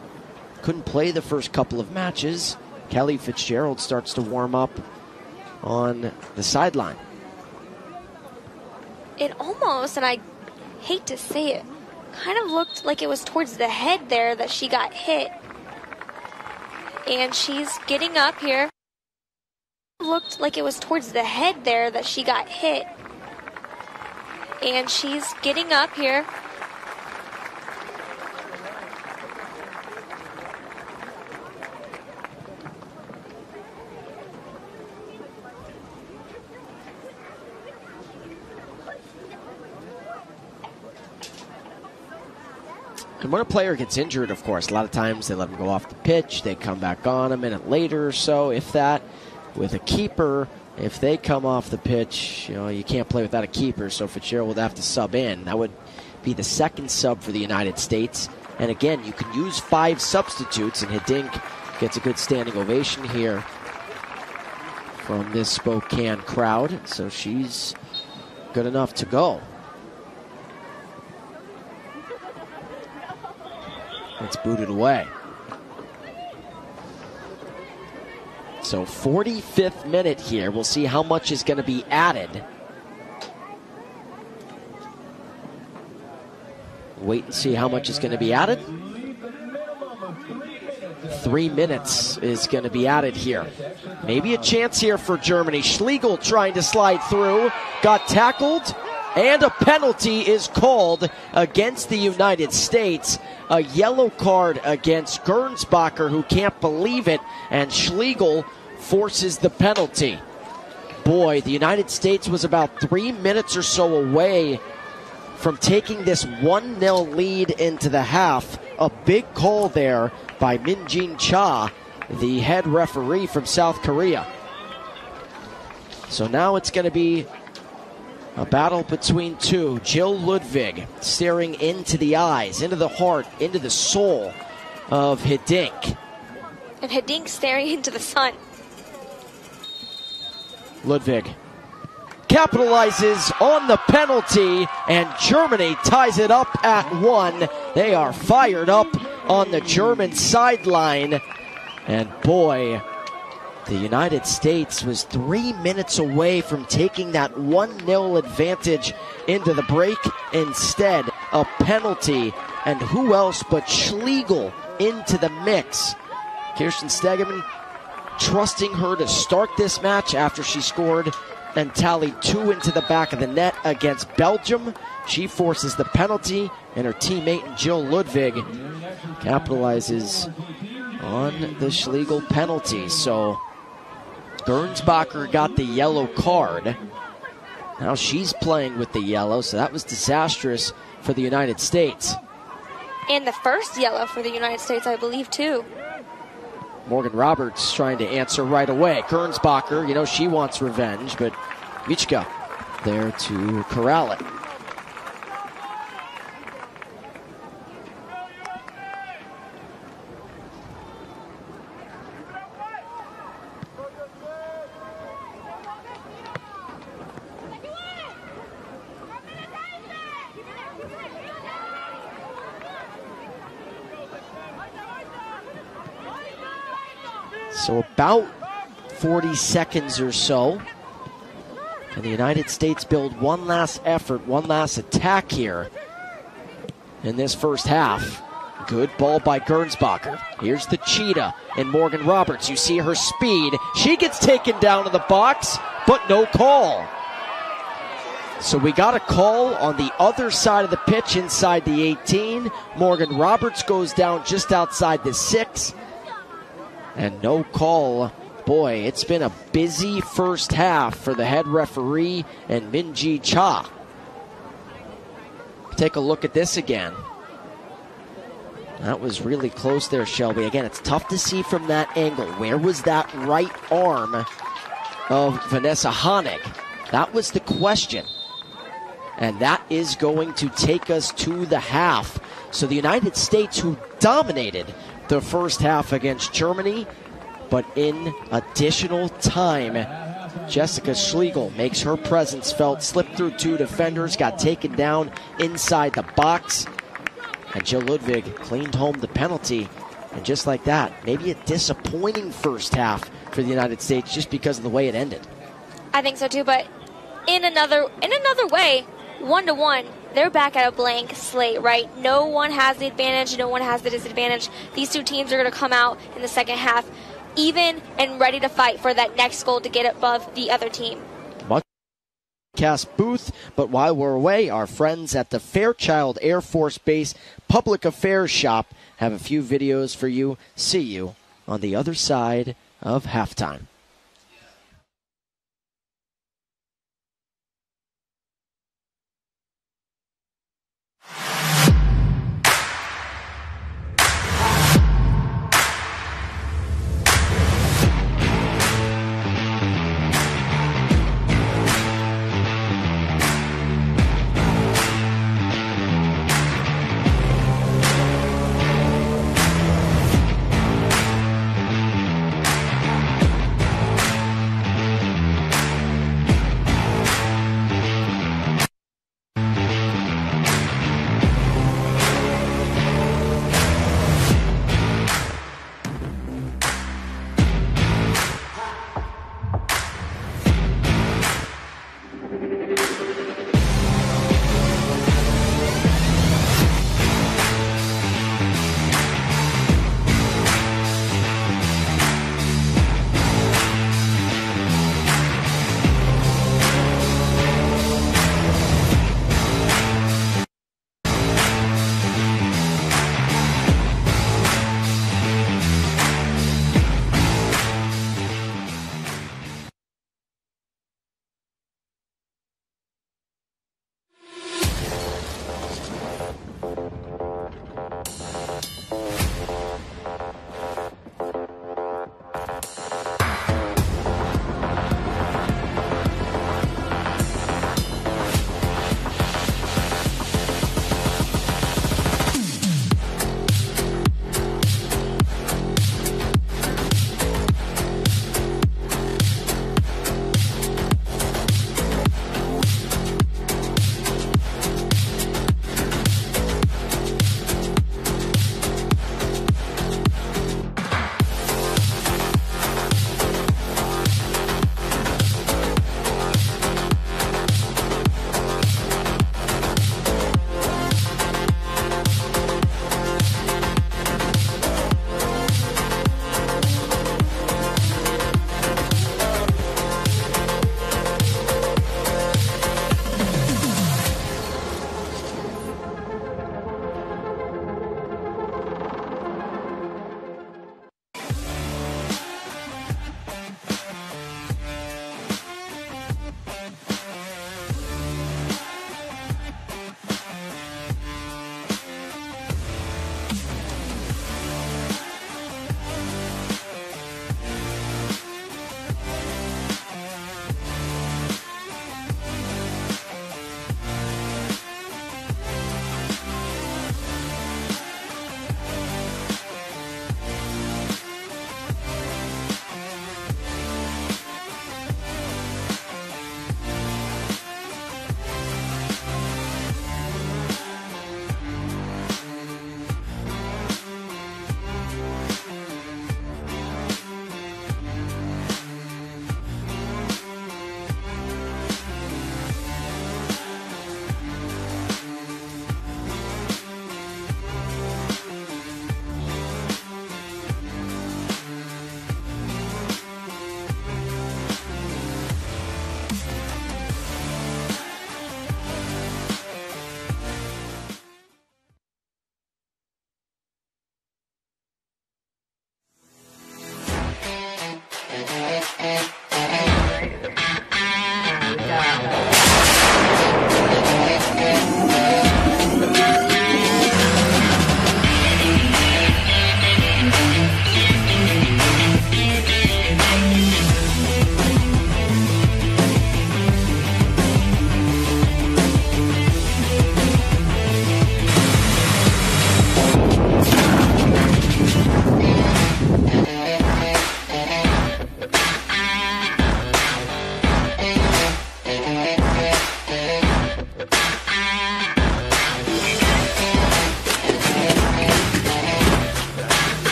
couldn't play the first couple of matches. Kelly Fitzgerald starts to warm up on the sideline. It almost, and I hate to say it, kind of looked like it was towards the head there that she got hit. And she's getting up here. Looked like it was towards the head there that she got hit. And she's getting up here. And when a player gets injured, of course, a lot of times they let him go off the pitch. They come back on a minute later or so, if that. With a keeper, if they come off the pitch, you know, you can't play without a keeper, so Fitzgerald would have to sub in. That would be the second sub for the United States. And again, you can use five substitutes, and Hiddink gets a good standing ovation here from this Spokane crowd. So she's good enough to go. It's booted away. So 45th minute here. We'll see how much is going to be added. Wait and see how much is going to be added. Three minutes is going to be added here. Maybe a chance here for Germany. Schlegel trying to slide through. Got tackled. And a penalty is called against the United States. A yellow card against Gernsbacher, who can't believe it, and Schlegel forces the penalty. Boy, the United States was about three minutes or so away from taking this 1 0 lead into the half a big call there by Min Jin Cha, the head referee from South Korea. So now it's going to be a battle between two. Jill Ludwig staring into the eyes, into the heart, into the soul of Hiddink. And Hiddink staring into the sun. Ludwig capitalizes on the penalty, and Germany ties it up at one. They are fired up on the German sideline. And boy, the United States was three minutes away from taking that 1 0 advantage into the break. Instead, a penalty, and who else but Schlegel into the mix. Kirsten Stegemann trusting her to start this match after she scored and tallied two into the back of the net against Belgium. She forces the penalty, and her teammate Jill Ludwig capitalizes on the Schlegel penalty. So Gernsbacher got the yellow card. Now she's playing with the yellow, so that was disastrous for the United States. And the first yellow for the United States, I believe, too. Morgan Roberts trying to answer right away. Gernsbacher, you know, she wants revenge, but Michka there to corral it. So about 40 seconds or so. And the United States build one last effort, one last attack here in this first half. Good ball by Gernsbacher. Here's the cheetah and Morgan Roberts. You see her speed. She gets taken down in the box, but no call. So we got a call on the other side of the pitch inside the 18. Morgan Roberts goes down just outside the six and no call. Boy, it's been a busy first half for the head referee and Minji Cha. Take a look at this again. That was really close there, Shelby. Again, it's tough to see from that angle. Where was that right arm of Vanessa Honig? That was the question. And that is going to take us to the half. So the United States, who dominated the first half against Germany, but in additional time, Jessica Schlegel makes her presence felt, slipped through two defenders, got taken down inside the box, and Jill Ludwig cleaned home the penalty. And just like that, maybe a disappointing first half for the United States just because of the way it ended. I think so too, but in another in another way, one to one, they're back at a blank slate, right? No one has the advantage, no one has the disadvantage. These two teams are going to come out in the second half even and ready to fight for that next goal to get above the other team. Cast booth, but while we're away, our friends at the Fairchild Air Force Base Public Affairs Shop have a few videos for you. See you on the other side of halftime.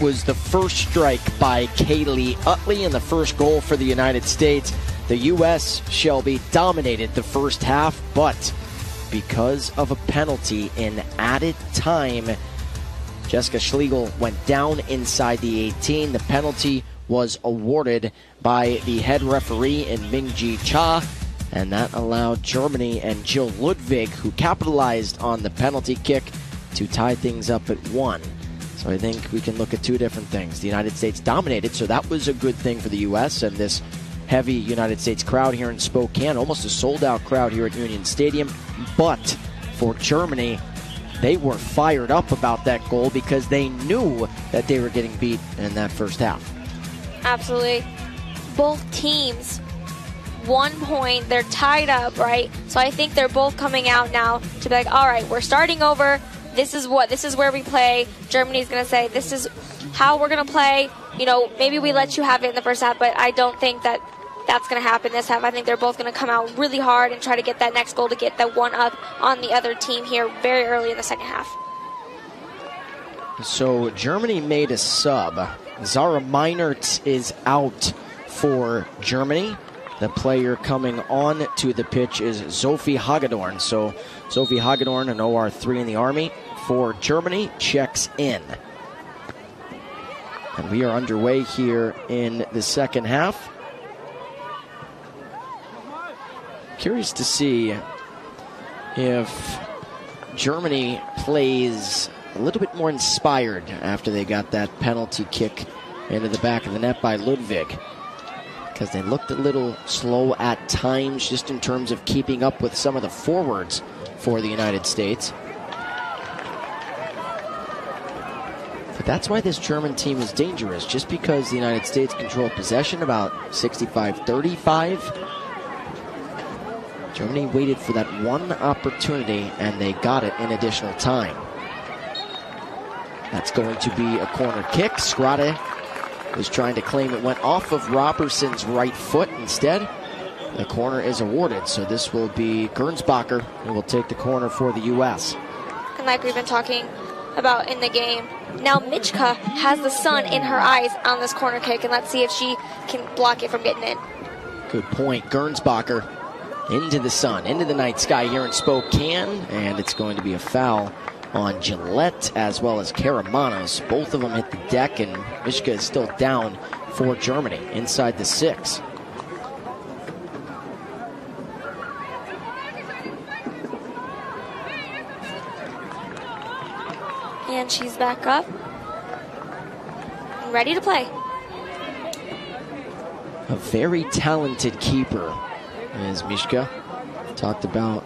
Was the first strike by Kaylee Utley and the first goal for the United States. The U.S. Shelby dominated the first half, but because of a penalty in added time, Jessica Schlegel went down inside the 18. The penalty was awarded by the head referee in Mingji Cha, and that allowed Germany and Jill Ludwig, who capitalized on the penalty kick, to tie things up at one. So I think we can look at two different things. The United States dominated, so that was a good thing for the U.S. and this heavy United States crowd here in Spokane, almost a sold out crowd here at Union Stadium. But for Germany, they were fired up about that goal because they knew that they were getting beat in that first half. Absolutely. Both teams, one point, they're tied up, right? So I think they're both coming out now to be like, all right, we're starting over. This is what, this is where we play. Germany's going to say, this is how we're going to play. You know, maybe we let you have it in the first half, but I don't think that that's going to happen this half. I think they're both going to come out really hard and try to get that next goal to get that one up on the other team here very early in the second half. So Germany made a sub. Zara Meinert is out for Germany. The player coming on to the pitch is Sophie Hagedorn. So Sophie Hagedorn, an OR3 in the Army for Germany, checks in. And we are underway here in the second half. Curious to see if Germany plays a little bit more inspired after they got that penalty kick into the back of the net by Ludwig. Because they looked a little slow at times, just in terms of keeping up with some of the forwards for the United States. But that's why this German team is dangerous, just because the United States controlled possession about 65 35. Germany waited for that one opportunity and they got it in additional time. That's going to be a corner kick. Scrade was trying to claim it went off of Robertson's right foot instead. The corner is awarded, so this will be Gernsbacher who will take the corner for the U.S. And like we've been talking about in the game, now Michka has the sun in her eyes on this corner kick, and let's see if she can block it from getting in. Good point. Gernsbacher into the sun, into the night sky here in Spokane, and it's going to be a foul on Gillette as well as Karamanos. Both of them hit the deck, and Michka is still down for Germany inside the six. And she's back up. Ready to play. A very talented keeper as Michka. Talked about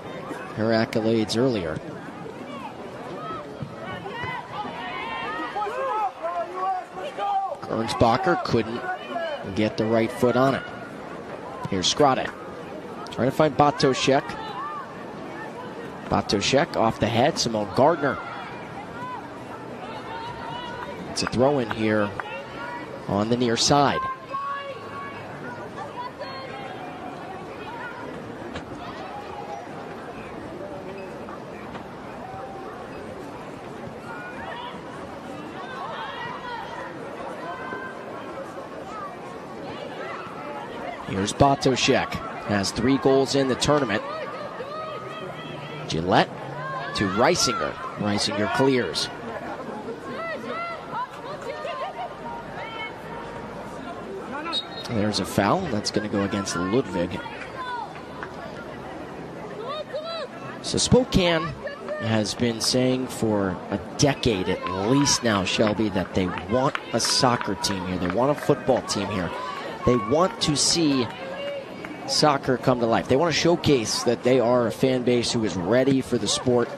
her accolades earlier. Gernsbacher couldn't get the right foot on it. Here's Scrade. Trying to find Batoshek. Batoshek off the head. Simone Gardner. It's a throw in here on the near side. Here's Batoshek. Has three goals in the tournament. Gillette to Reisinger. Reisinger clears. There's a foul. That's going to go against Ludwig. So Spokane has been saying for a decade at least now, Shelby, that they want a soccer team here. They want a football team here. They want to see soccer come to life. They want to showcase that they are a fan base who is ready for the sport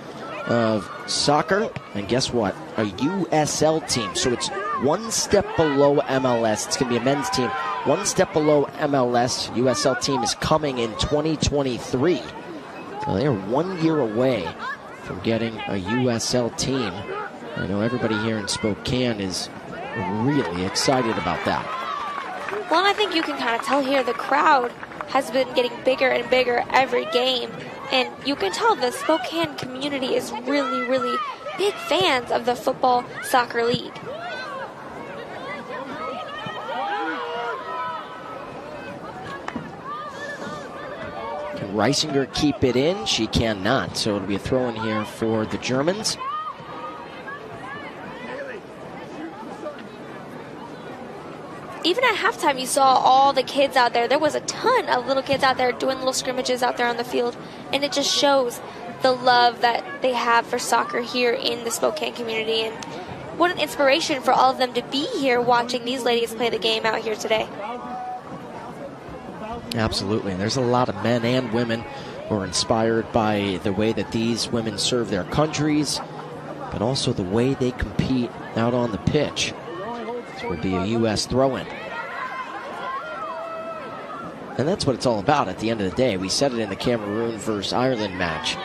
of soccer. And guess what? A USL team. So it's one step below MLS. It's going to be a men's team. One step below MLS. USL team is coming in 2023. So they are one year away from getting a USL team. I know everybody here in Spokane is really excited about that. Well, I think you can kind of tell here the crowd has been getting bigger and bigger every game. And you can tell the Spokane community is really, really big fans of the football soccer league. Reisinger keep it in? She cannot. So it'll be a throw in here for the Germans. even at halftime, you saw all the kids out there. There was a ton of little kids out there doing little scrimmages out there on the field, and it just shows the love that they have for soccer here in the Spokane community. And what an inspiration for all of them to be here watching these ladies play the game out here today. Absolutely. And There's a lot of men and women who are inspired by the way that these women serve their countries, but also the way they compete out on the pitch. This would be a U.S. throw in. And that's what it's all about at the end of the day. We said it in the Cameroon versus Ireland match.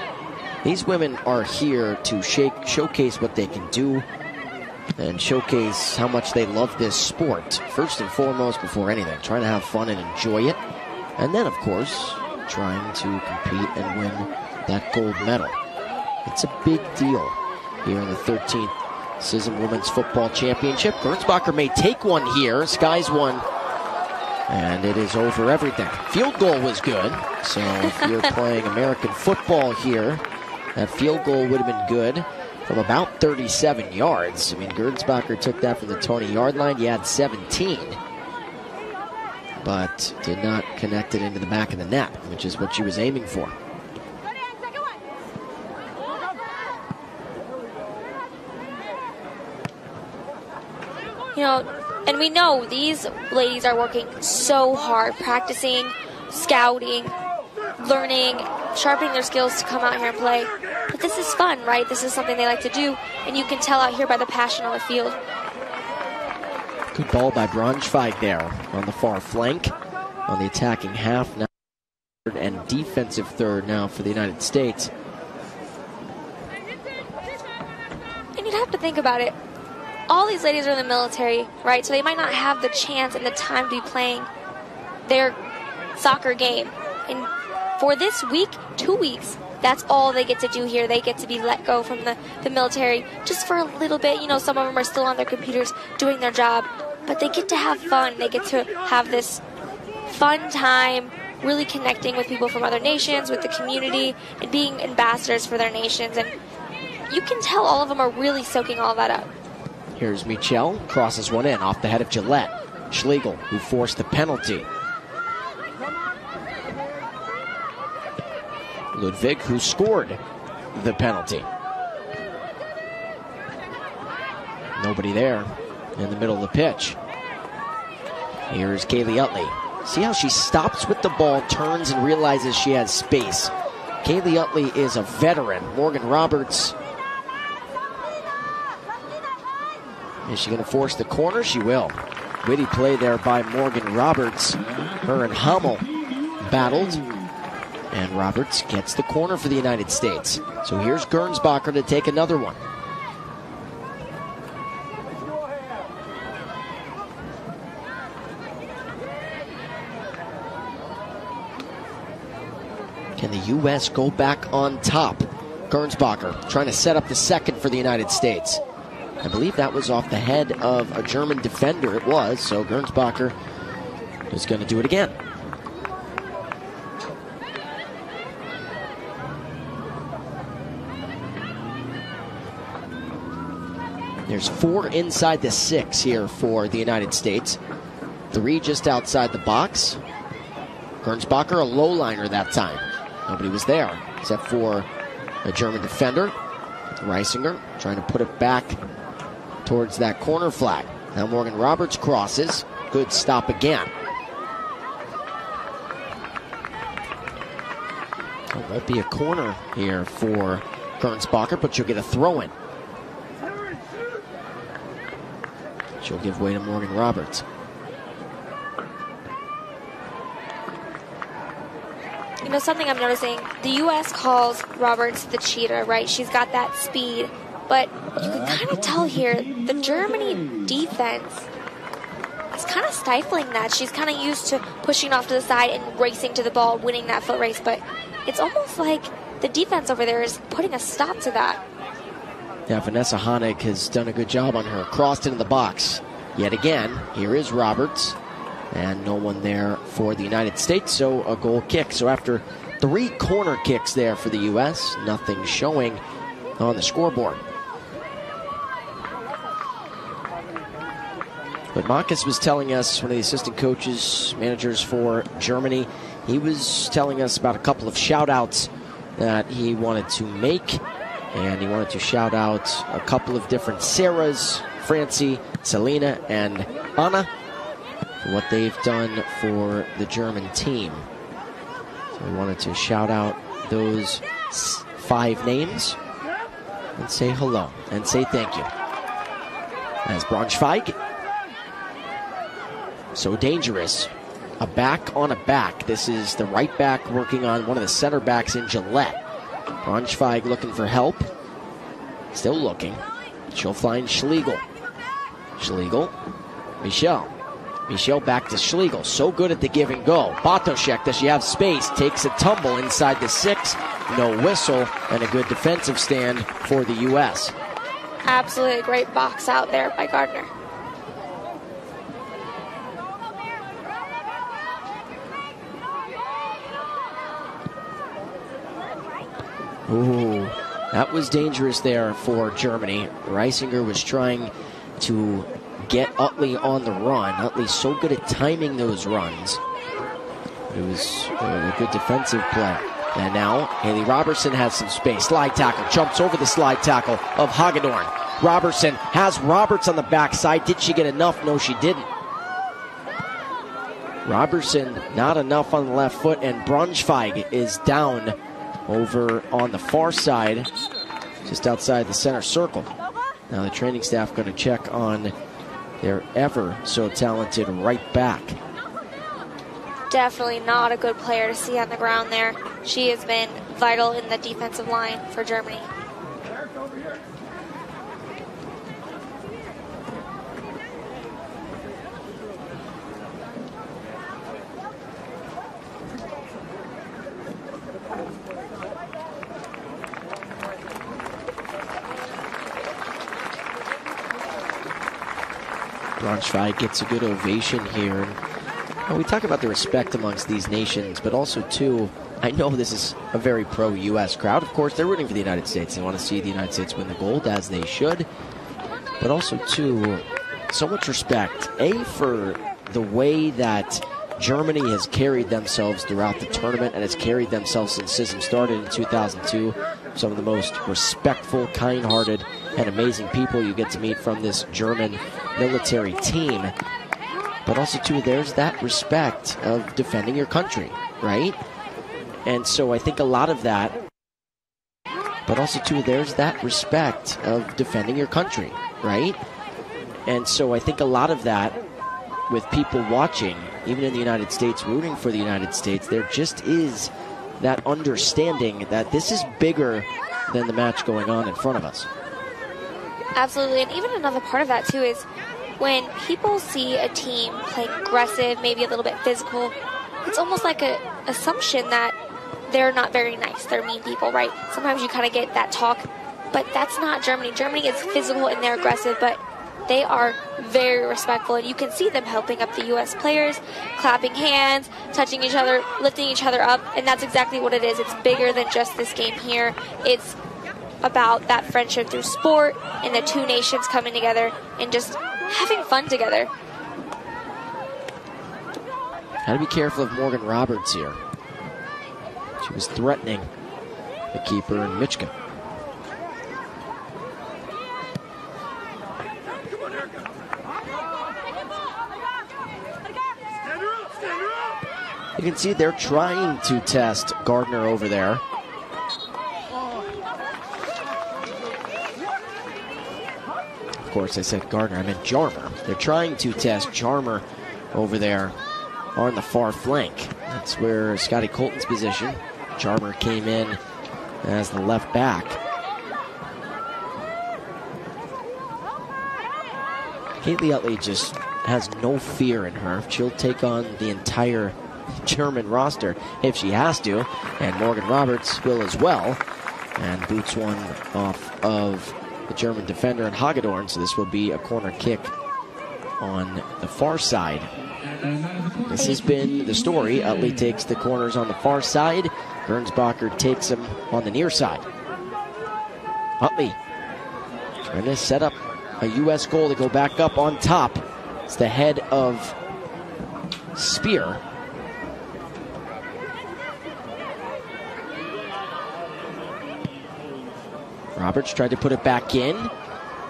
These women are here to shake, showcase what they can do and showcase how much they love this sport. First and foremost, before anything, trying to have fun and enjoy it. And then, of course, trying to compete and win that gold medal. It's a big deal here in the 13th CISM Women's Football Championship. Gernsbacher may take one here. Skies one. And it is over everything. Field goal was good. So if you're [LAUGHS] playing American football here, that field goal would have been good from about 37 yards. I mean, Gernsbacher took that from the 20 yard line. He had 17, but did not connect it into the back of the net, which is what she was aiming for. You know, and we know these ladies are working so hard, practicing, scouting, learning, sharpening their skills to come out here and play. But this is fun, right? This is something they like to do, and you can tell out here by the passion on the field. Good ball by Braunschweig there on the far flank, on the attacking half now, and defensive third now for the United States. And you'd have to think about it. All these ladies are in the military, right? So they might not have the chance and the time to be playing their soccer game. And for this week, two weeks, that's all they get to do here. They get to be let go from the, the military just for a little bit. You know, some of them are still on their computers doing their job, but they get to have fun. They get to have this fun time really connecting with people from other nations, with the community, and being ambassadors for their nations. And you can tell all of them are really soaking all that up. Here's Michel, crosses one in off the head of Gillette. Schlegel, who forced the penalty. Ludwig, who scored the penalty. Nobody there in the middle of the pitch. Here's Kaylee Utley. See how she stops with the ball, turns, and realizes she has space. Kaylee Utley is a veteran. Morgan Roberts. Is she going to force the corner? She will. Witty play there by Morgan Roberts. Her and Hummel battled. And Roberts gets the corner for the United States. So here's Gernsbacher to take another one. The U.S. go back on top? Gernsbacher trying to set up the second for the United States. I believe that was off the head of a German defender. It was, so Gernsbacher is going to do it again. There's four inside the six here for the United States. Three just outside the box. Gernsbacher, a low liner that time. Nobody was there except for a German defender. Reisinger trying to put it back towards that corner flag. Now Morgan Roberts crosses. Good stop again. It won't be a corner here for Gernsbacher, but you'll get a throw in. She'll give way to Morgan Roberts. You know, something I'm noticing the U.S. calls Roberts the cheetah, right? She's got that speed. But you can uh-huh. kind of tell here the Germany defense is kind of stifling that. She's kind of used to pushing off to the side and racing to the ball, winning that foot race. But it's almost like the defense over there is putting a stop to that. Yeah, Vanessa Honig has done a good job on her. Crossed into the box. Yet again, here is Roberts. And no one there for the United States, so a goal kick. So after three corner kicks there for the U.S. Nothing showing on the scoreboard. But Marcus was telling us, one of the assistant coaches, managers for Germany, he was telling us about a couple of shout outs that he wanted to make. And he wanted to shout out a couple of different Sarahs, Francie, Selena, and Anna what they've done for the German team. So we wanted to shout out those five names and say hello and say thank you. As Braunschweig, so dangerous. A back on a back. This is the right back working on one of the center backs in Gillette. Braunschweig looking for help. Still looking. She'll find Schlegel. Schlegel. Michelle. Michelle back to Schlegel. So good at the give and go. Batoshek, does she have space? Takes a tumble inside the six. No whistle and a good defensive stand for the U.S. Absolutely great box out there by Gardner. Ooh, that was dangerous there for Germany. Reisinger was trying to get Utley on the run. Utley's so good at timing those runs. It was uh, a good defensive play. And now Haley Robertson has some space. Slide tackle, jumps over the slide tackle of Hagedorn. Robertson has Roberts on the backside. Did she get enough? No, she didn't. Robertson not enough on the left foot, and Braunschweig is down over on the far side, just outside the center circle. Now the training staff going to check on their ever so talented right back. Definitely not a good player to see on the ground there. She has been vital in the defensive line for Germany. Braunschweig gets a good ovation here. And we talk about the respect amongst these nations, but also, too, I know this is a very pro U.S. crowd. Of course, they're rooting for the United States. They want to see the United States win the gold, as they should. But also, too, so much respect. A, for the way that Germany has carried themselves throughout the tournament and has carried themselves since CISM started in 2002. Some of the most respectful, kind hearted, and amazing people you get to meet from this German military team. But also, too, there's that respect of defending your country, right? And so I think a lot of that, but also, too, there's that respect of defending your country, right? And so I think a lot of that with people watching, even in the United States, rooting for the United States, there just is that understanding that this is bigger than the match going on in front of us. Absolutely. And even another part of that, too, is when people see a team playing aggressive, maybe a little bit physical, it's almost like an assumption that they're not very nice. They're mean people, right? Sometimes you kind of get that talk, but that's not Germany. Germany is physical and they're aggressive, but they are very respectful, and you can see them helping up the U.S. players, clapping hands, touching each other, lifting each other up, and that's exactly what it is. It's bigger than just this game here. It's about that friendship through sport and the two nations coming together and just having fun together. Got to be careful of Morgan Roberts here. She was threatening the keeper and Michka. You can see they're trying to test Gardner over there. Of course, I said Gardner. I meant Jarmer. They're trying to test Jarmer over there on the far flank. That's where Scotty Colton's position. Jarmer came in as the left back. Kaylee Utley just has no fear in her. She'll take on the entire German roster if she has to, and Morgan Roberts will as well. And boots one off of the German defender and Hagedorn, so this will be a corner kick on the far side. This has been the story. Utley takes the corners on the far side. Gernsbacher takes them on the near side. Utley trying to set up a U.S. goal to go back up on top. It's the head of Spear. Roberts tried to put it back in.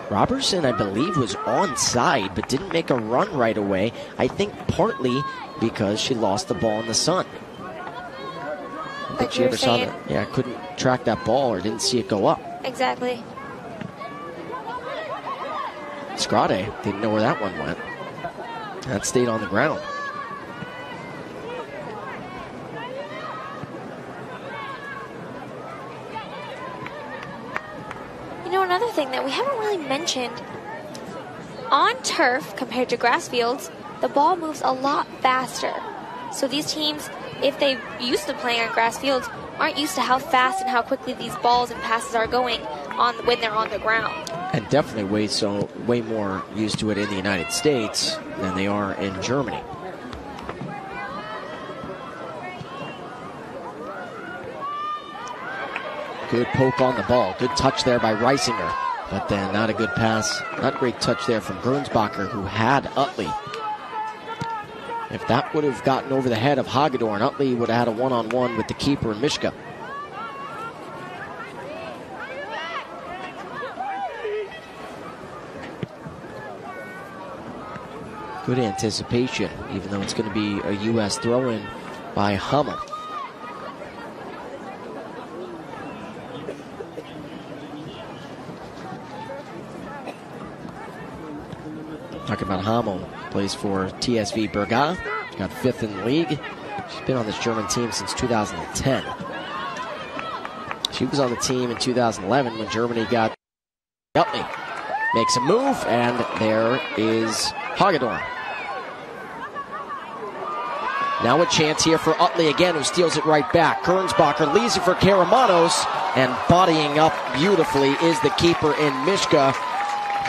Robertson, I believe, was onside, but didn't make a run right away. I think partly because she lost the ball in the sun. I think she ever saw that. Yeah, couldn't track that ball or didn't see it go up. Exactly. Scrade didn't know where that one went. That stayed on the ground. You know, another thing that we haven't really mentioned on turf compared to grass fields, the ball moves a lot faster. So these teams, if they used to playing on grass fields, aren't used to how fast and how quickly these balls and passes are going on when they're on the ground. And definitely way so way more used to it in the United States than they are in Germany. Good poke on the ball. Good touch there by Reisinger. But then not a good pass. Not great touch there from Gernsbacher, who had Utley. If that would have gotten over the head of Hagedorn, Utley would have had a one on one with the keeper and Michka. Good anticipation, even though it's going to be a U.S. throw in by Hummel. About Hummel, plays for TSV Berga. Got fifth in the league. She's been on this German team since 2010. She was on the team in 2011 when Germany got Utley. Makes a move, and there is Hagedorn. Now a chance here for Utley again, who steals it right back. Gernsbacher leaves it for Karamanos, and bodying up beautifully is the keeper in Michka.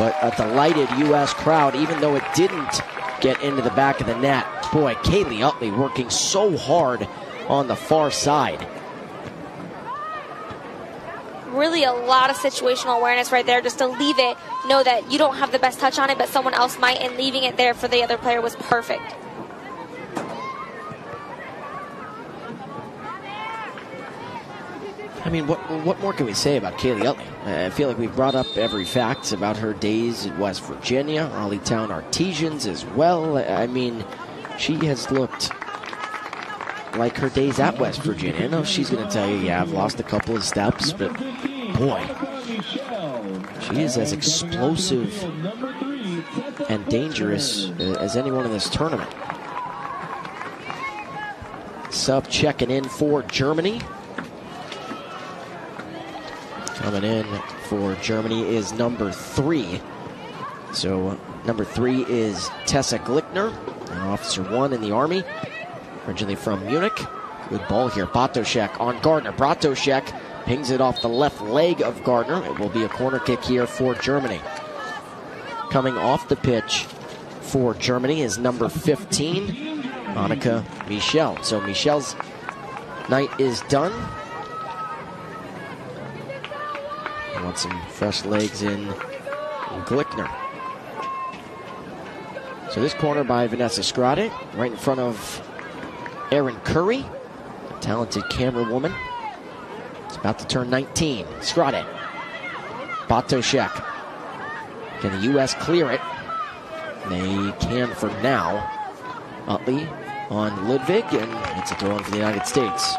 But a delighted U.S. crowd, even though it didn't get into the back of the net. Boy, Kaylee Utley working so hard on the far side. Really, a lot of situational awareness right there just to leave it, know that you don't have the best touch on it, but someone else might, and leaving it there for the other player was perfect. I mean, what what more can we say about Kaylee Utley? I feel like we've brought up every fact about her days in West Virginia, Raleigh Town Artesians as well. I mean, she has looked like her days at West Virginia. I know she's going to tell you, yeah, I've lost a couple of steps, but boy, she is as explosive and dangerous as anyone in this tournament. Sub checking in for Germany. Coming in for Germany is number three. So number three is Tessa Glickner, an officer one in the Army, originally from Munich. Good ball here. Batoshek on Gardner. Batoshek pings it off the left leg of Gardner. It will be a corner kick here for Germany. Coming off the pitch for Germany is number 15, Monica Michel. So Michel's night is done. Want some fresh legs in Glickner. So this corner by Vanessa Scrade, right in front of Erin Curry, a talented camera woman. It's about to turn 19. Scrade. Batoshek. Can the U.S. clear it? They can for now. Utley on Ludwig, and it's a throw in for the United States.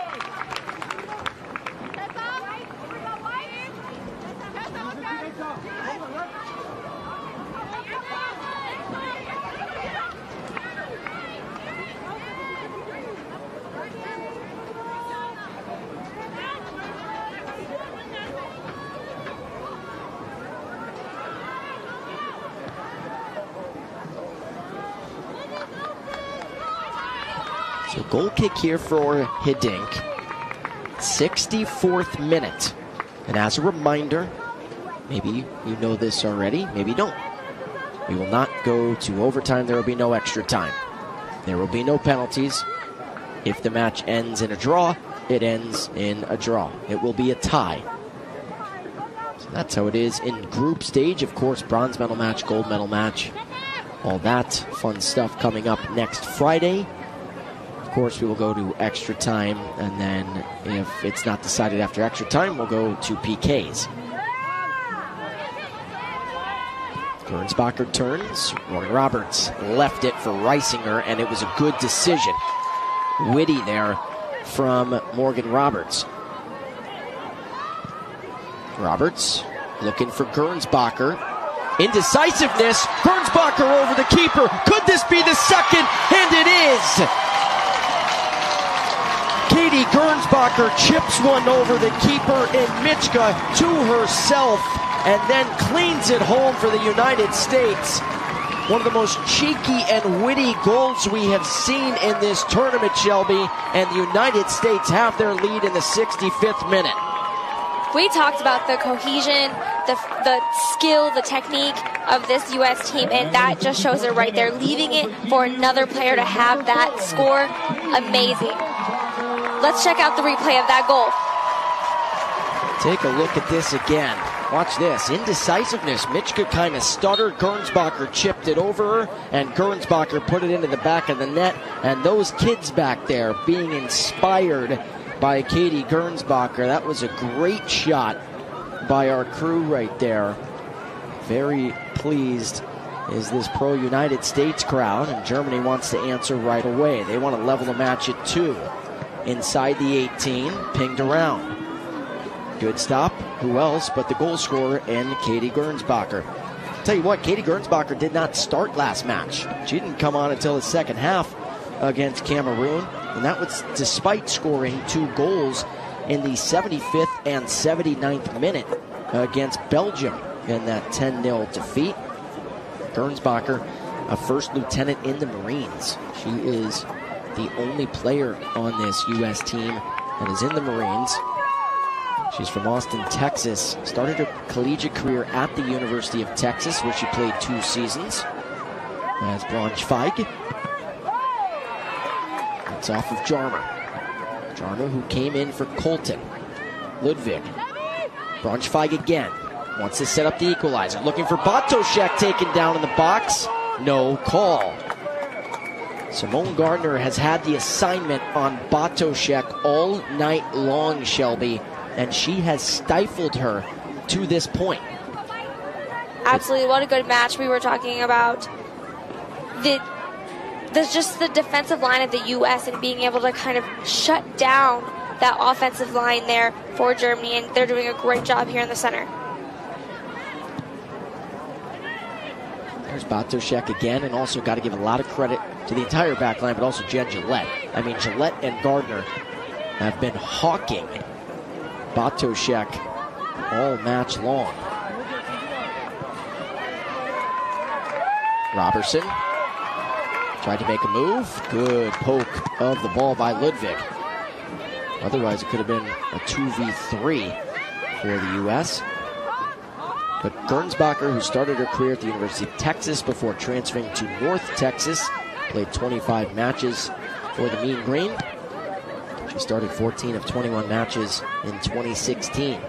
Goal kick here for Hiddink. 64th minute. And as a reminder, maybe you know this already, maybe you don't. We will not go to overtime. There will be no extra time. There will be no penalties. If the match ends in a draw, it ends in a draw. It will be a tie. So that's how it is in group stage. Of course, bronze medal match, gold medal match, all that fun stuff coming up next Friday. Of course, we will go to extra time, and then if it's not decided after extra time, we'll go to PKs. Gernsbacher turns. Morgan Roberts left it for Reisinger, and it was a good decision. Witty there from Morgan Roberts. Roberts looking for Gernsbacher. Indecisiveness. Gernsbacher over the keeper. Could this be the second? And it is. Gernsbacher chips one over the keeper and Michka to herself and then cleans it home for the United States. One of the most cheeky and witty goals we have seen in this tournament, Shelby, and the United States have their lead in the 65th minute. We talked about the cohesion, the, the skill, the technique of this U.S. team, and that just shows it right there. Leaving it for another player to have that score, amazing. Let's check out the replay of that goal. Take a look at this again. Watch this. Indecisiveness. Michka kind of stuttered. Gernsbacher chipped it over and Gernsbacher put it into the back of the net. And those kids back there being inspired by Katie Gernsbacher. That was a great shot by our crew right there. Very pleased is this pro United States crowd, and Germany wants to answer right away. They want to level the match at two. Inside the 18, pinged around. Good stop. Who else but the goal scorer and Katie Gernsbacher? Tell you what, Katie Gernsbacher did not start last match. She didn't come on until the second half against Cameroon, and that was despite scoring two goals in the 75th and 79th minute against Belgium in that 10 0 defeat. Gernsbacher, a first lieutenant in the Marines. She is the only player on this U.S. team that is in the Marines. She's from Austin, Texas. Started her collegiate career at the University of Texas, where she played two seasons as Braunschweig. It's off of Jarmer. Jarmer, who came in for Colton. Ludwig. Braunschweig again. Wants to set up the equalizer. Looking for Batoshek taken down in the box. No call. Simone Gardner has had the assignment on Batoshek all night long, Shelby, and she has stifled her to this point. Absolutely, what a good match we were talking about. The just the defensive line of the U.S. and being able to kind of shut down that offensive line there for Germany, and they're doing a great job here in the center. Batoshek again, and also got to give a lot of credit to the entire back line, but also Jen Gillette. I mean, Gillette and Gardner have been hawking Batoshek all match long. Robertson tried to make a move. Good poke of the ball by Ludwig. Otherwise, it could have been a 2v3 for the U.S. But Gernsbacher, who started her career at the University of Texas before transferring to North Texas, played 25 matches for the Mean Green. She started 14 of 21 matches in 2016.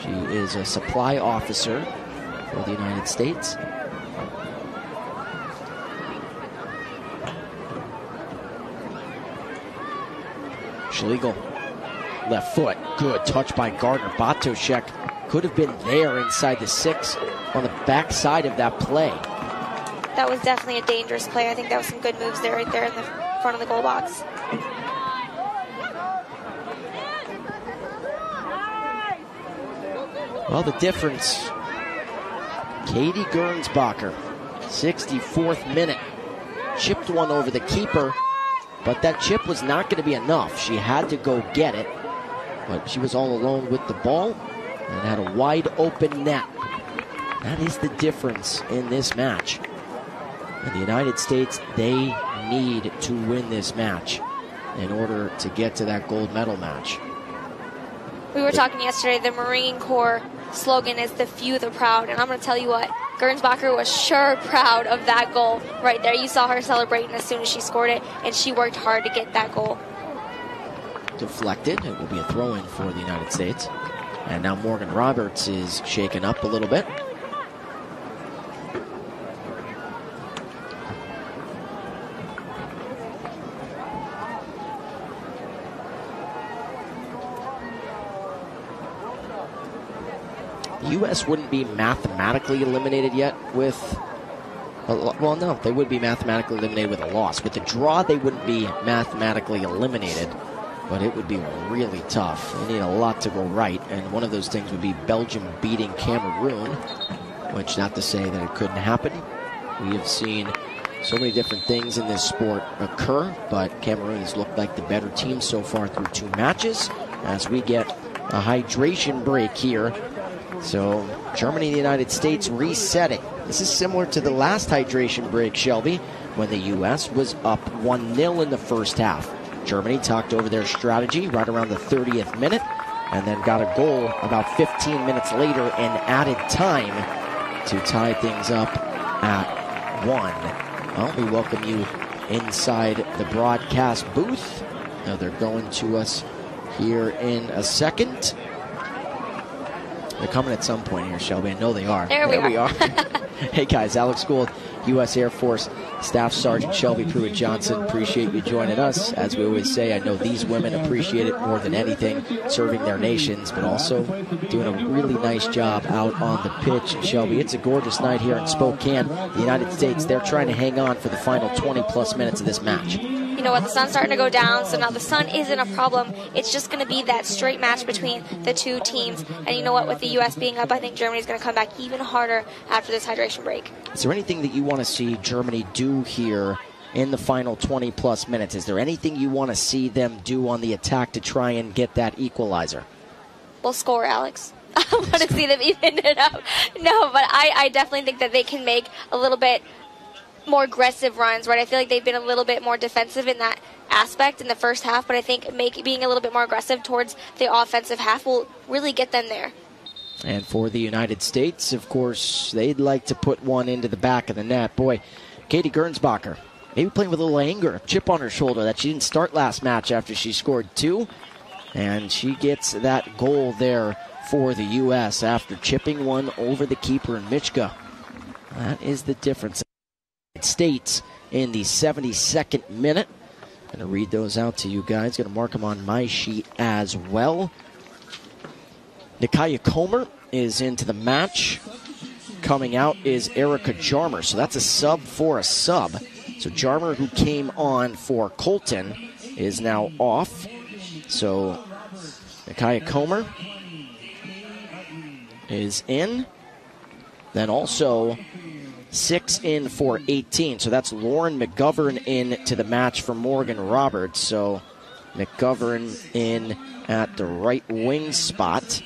She is a supply officer for the United States. Schlegel, left foot, good touch by Gardner. Batoshek could have been there inside the six on the backside of that play. That was definitely a dangerous play. I think that was some good moves there, right there in the front of the goal box. Well, the difference. Katie Gernsbacher, 64th minute, chipped one over the keeper, but that chip was not going to be enough. She had to go get it, but she was all alone with the ball and had a wide open net. That is the difference in this match. And the United States, they need to win this match in order to get to that gold medal match. We were talking yesterday, the Marine Corps slogan is the few, the proud. And I'm going to tell you what, Gernsbacher was sure proud of that goal right there. You saw her celebrating as soon as she scored it, and she worked hard to get that goal. Deflected. It will be a throw in for the United States. And now Morgan Roberts is shaken up a little bit. U.S. wouldn't be mathematically eliminated yet with. Well, no, they would be mathematically eliminated with a loss. With a draw, they wouldn't be mathematically eliminated, but it would be really tough. They need a lot to go right, and one of those things would be Belgium beating Cameroon, which, not to say that it couldn't happen. We have seen so many different things in this sport occur, but Cameroon has looked like the better team so far through two matches. As we get a hydration break here so Germany and the United States resetting. This is similar to the last hydration break, Shelby, when the U.S. was up 1 0 in the first half. Germany talked over their strategy right around the 30th minute and then got a goal about 15 minutes later and added time to tie things up at 1. Well, we welcome you inside the broadcast booth. Now they're going to us here in a second. They're coming at some point here, Shelby. I know they are. There, there we are. [LAUGHS] hey, guys. Alex Gould, U.S. Air Force Staff Sergeant Shelby Pruitt Johnson. Appreciate you joining us. As we always say, I know these women appreciate it more than anything, serving their nations, but also doing a really nice job out on the pitch. Shelby, it's a gorgeous night here in Spokane. The United States, they're trying to hang on for the final 20 plus minutes of this match you know what, the sun's starting to go down, so now the sun isn't a problem. It's just going to be that straight match between the two teams. And you know what, with the U.S. being up, I think Germany's going to come back even harder after this hydration break. Is there anything that you want to see Germany do here in the final 20 plus minutes? Is there anything you want to see them do on the attack to try and get that equalizer? We'll score, Alex. [LAUGHS] I want to see them [LAUGHS] even it up. No, but I, I definitely think that they can make a little bit more aggressive runs, right? I feel like they've been a little bit more defensive in that aspect in the first half, but I think make, being a little bit more aggressive towards the offensive half will really get them there. And for the United States, of course, they'd like to put one into the back of the net. Boy, Katie Gernsbacher, maybe playing with a little anger, a chip on her shoulder that she didn't start last match after she scored two. And she gets that goal there for the U.S. after chipping one over the keeper in Michka. That is the difference. States in the 72nd minute. Going to read those out to you guys. Going to mark them on my sheet as well. Nikaya Comer is into the match. Coming out is Erica Jarmer. So that's a sub for a sub. So Jarmer, who came on for Colton, is now off. So Nikaya Comer is in. Then also six in for 18. So that's Lauren McGovern in to the match for Morgan Roberts. So McGovern in at the right wing spot.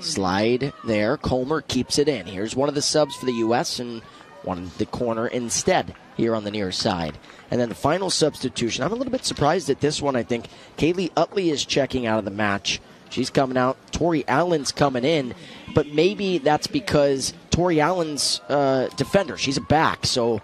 Slide there. Comer keeps it in. Here's one of the subs for the U.S. and one the corner instead here on the near side. And then the final substitution. I'm a little bit surprised at this one. I think Kaylee Utley is checking out of the match. She's coming out. Tori Allen's coming in, but maybe that's because Tori Allen's uh, defender. She's a back, so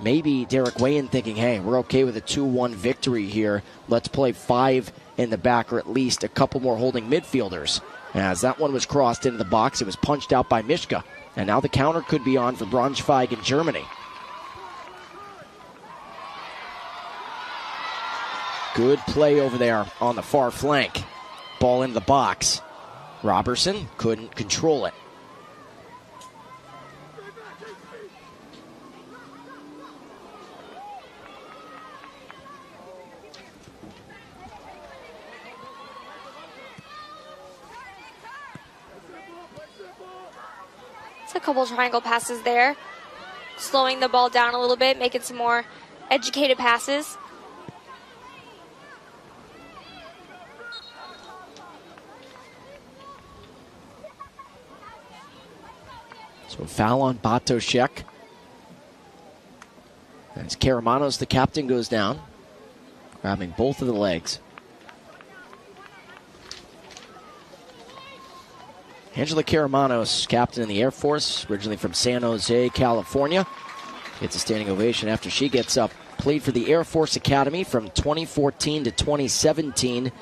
maybe Derek Weyand thinking, "Hey, we're okay with a two-one victory here. Let's play five in the back, or at least a couple more holding midfielders." As that one was crossed into the box, it was punched out by Michka, and now the counter could be on for Braunschweig in Germany. Good play over there on the far flank. Ball in the box. Robertson couldn't control it. A couple triangle passes there. Slowing the ball down a little bit, making some more educated passes. So foul on Batoshek. As Karamanos, the captain, goes down, grabbing both of the legs. Angela Karamanos, captain in the Air Force, originally from San Jose, California, gets a standing ovation after she gets up. Played for the Air Force Academy from 2014 to 2017.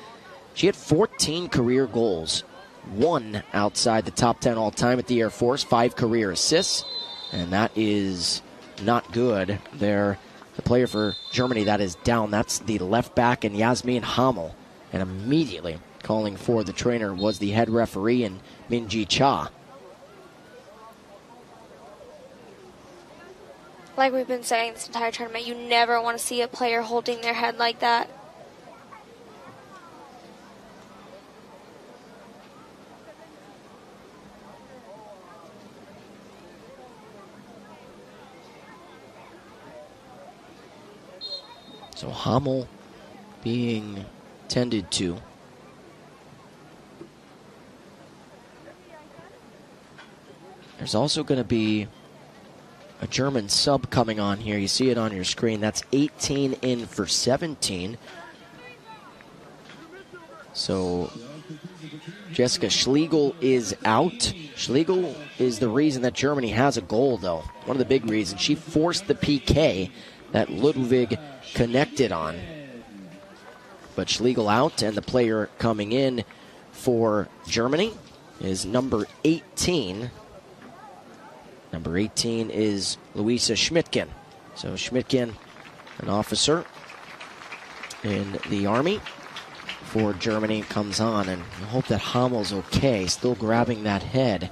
She had 14 career goals, one outside the top 10 all time at the Air Force, five career assists, and that is not good. There, the player for Germany that is down, that's the left back and Yasmin Hamel. And immediately calling for the trainer was the head referee and Minji Cha. Like we've been saying this entire tournament, you never want to see a player holding their head like that. So Hamel being tended to. There's also going to be a German sub coming on here. You see it on your screen. That's 18 in for 17. So Jessica Schlegel is out. Schlegel is the reason that Germany has a goal, though. One of the big reasons. She forced the PK that Ludwig connected on. But Schlegel out, and the player coming in for Germany is number 18. Number 18 is Louisa Schmidtgen. So Schmidtgen, an officer in the Army for Germany, comes on, and I hope that Hamel's okay, still grabbing that head.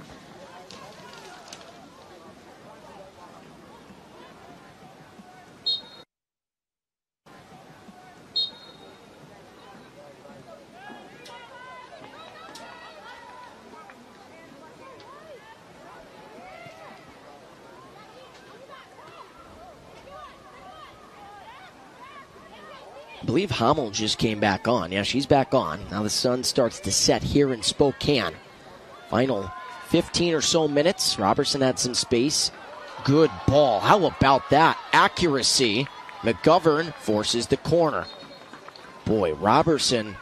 Believe Hamel just came back on. Yeah, she's back on. Now the sun starts to set here in Spokane. Final 15 or so minutes. Robertson had some space. Good ball. How about that? Accuracy. McGovern forces the corner. Boy, Robertson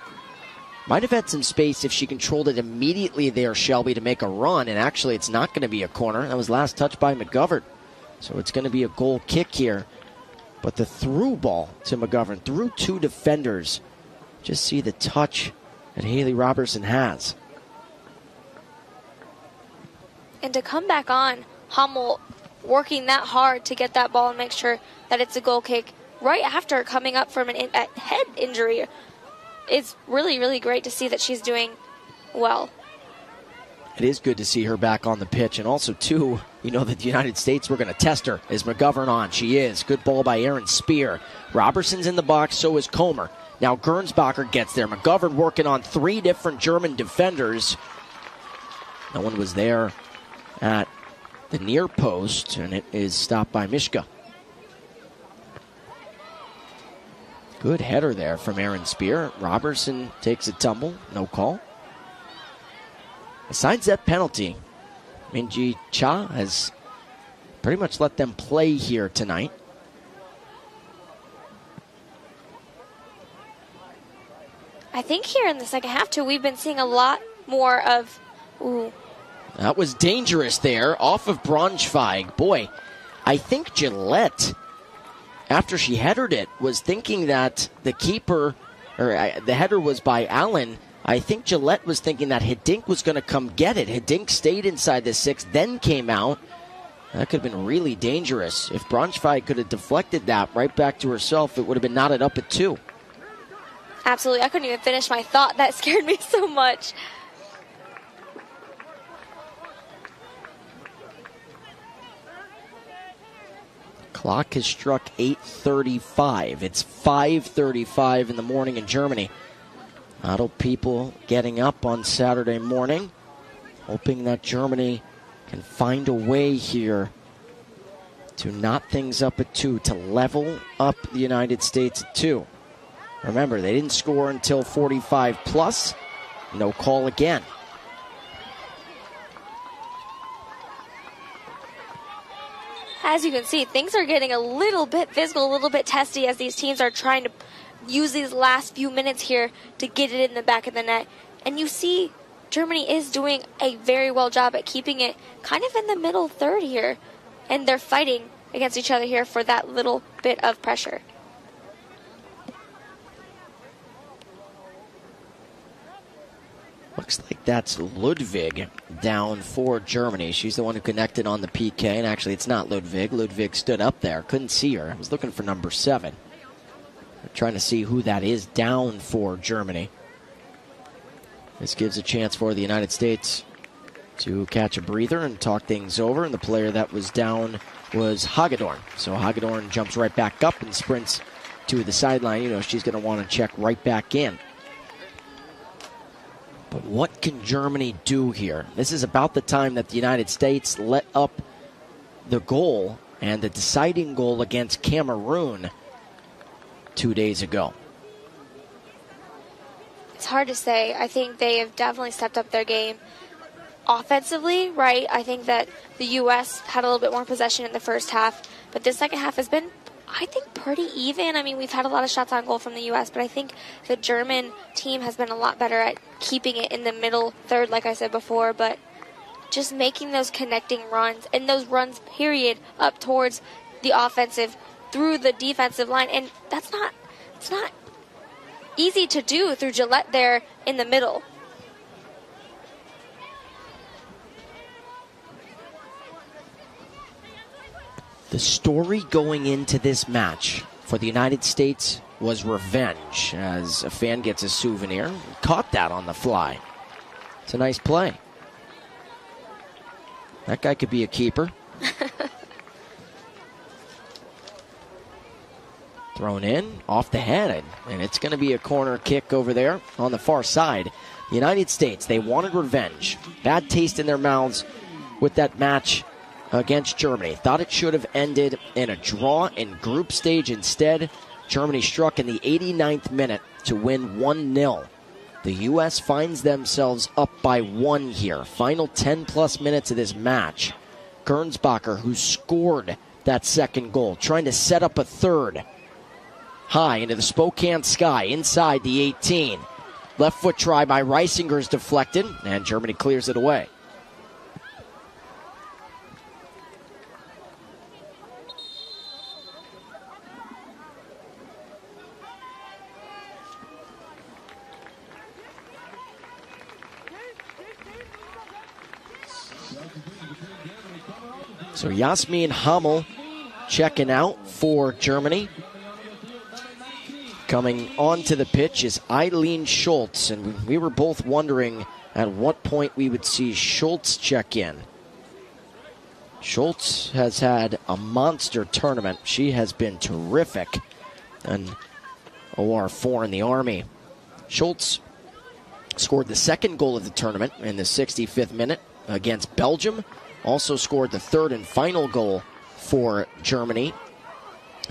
might have had some space if she controlled it immediately there, Shelby, to make a run. And actually, it's not going to be a corner. That was last touch by McGovern. So it's going to be a goal kick here. But the through ball to McGovern, through two defenders. Just see the touch that Haley Robertson has. And to come back on, Hummel working that hard to get that ball and make sure that it's a goal kick right after coming up from an in, a head injury. It's really, really great to see that she's doing well. It is good to see her back on the pitch. And also, too, you know that the United States, we're going to test her. Is McGovern on? She is. Good ball by Aaron Spear. Robertson's in the box, so is Comer. Now Gernsbacher gets there. McGovern working on three different German defenders. No one was there at the near post, and it is stopped by Michka. Good header there from Aaron Spear. Robertson takes a tumble, no call. Besides that penalty, Minji Cha has pretty much let them play here tonight. I think here in the second half, too, we've been seeing a lot more of. Ooh. That was dangerous there, off of Braunschweig. Boy, I think Gillette, after she headed it, was thinking that the keeper, or uh, the header was by Allen. I think Gillette was thinking that Hiddink was going to come get it. Hiddink stayed inside the six, then came out. That could have been really dangerous. If Braunschweig could have deflected that right back to herself, it would have been knotted up at two. Absolutely. I couldn't even finish my thought. That [LAUGHS] scared me so much. Clock has struck 8:35. It's 5:35 in the morning in Germany. Of people getting up on Saturday morning, hoping that Germany can find a way here to knot things up at two, to level up the United States at two. Remember, they didn't score until 45 plus. No call again. As you can see, things are getting a little bit physical, a little bit testy as these teams are trying to use these last few minutes here to get it in the back of the net. And you see Germany is doing a very well job at keeping it kind of in the middle third here. And they're fighting against each other here for that little bit of pressure. Looks like that's Ludwig down for Germany. She's the one who connected on the PK, and actually, it's not Ludwig. Ludwig stood up there, couldn't see her. I was looking for number seven. Trying to see who that is down for Germany. This gives a chance for the United States to catch a breather and talk things over. And the player that was down was Hagedorn. So Hagedorn jumps right back up and sprints to the sideline. You know, she's going to want to check right back in. But what can Germany do here? This is about the time that the United States let up the goal and the deciding goal against Cameroon two days ago. It's hard to say. I think they have definitely stepped up their game offensively, right? I think that the U.S. had a little bit more possession in the first half, but the second half has been I think pretty even. I mean, we've had a lot of shots on goal from the U.S., but I think the German team has been a lot better at keeping it in the middle third, like I said before, but just making those connecting runs and those runs, period, up towards the offensive through the defensive line. And that's not, it's not easy to do through Gillette there in the middle. The story going into this match for the United States was revenge, as a fan gets a souvenir. Caught that on the fly. It's a nice play. That guy could be a keeper. [LAUGHS] Thrown in, off the head, and it's going to be a corner kick over there on the far side. The United States, they wanted revenge. Bad taste in their mouths with that match against Germany. Thought it should have ended in a draw in group stage. Instead, Germany struck in the 89th minute to win 1 0. The U.S. finds themselves up by one here. Final 10 plus minutes of this match. Gernsbacher, who scored that second goal, trying to set up a third. High into the Spokane sky, inside the 18. Left foot try by Reisinger is deflected, and Germany clears it away. So Yasmin Hummel checking out for Germany. Coming onto the pitch is Eileen Schultz, and we were both wondering at what point we would see Schultz check in. Schultz has had a monster tournament. She has been terrific. And OR4 in the Army. Schultz scored the second goal of the tournament in the 65th minute against Belgium also scored the third and final goal for Germany.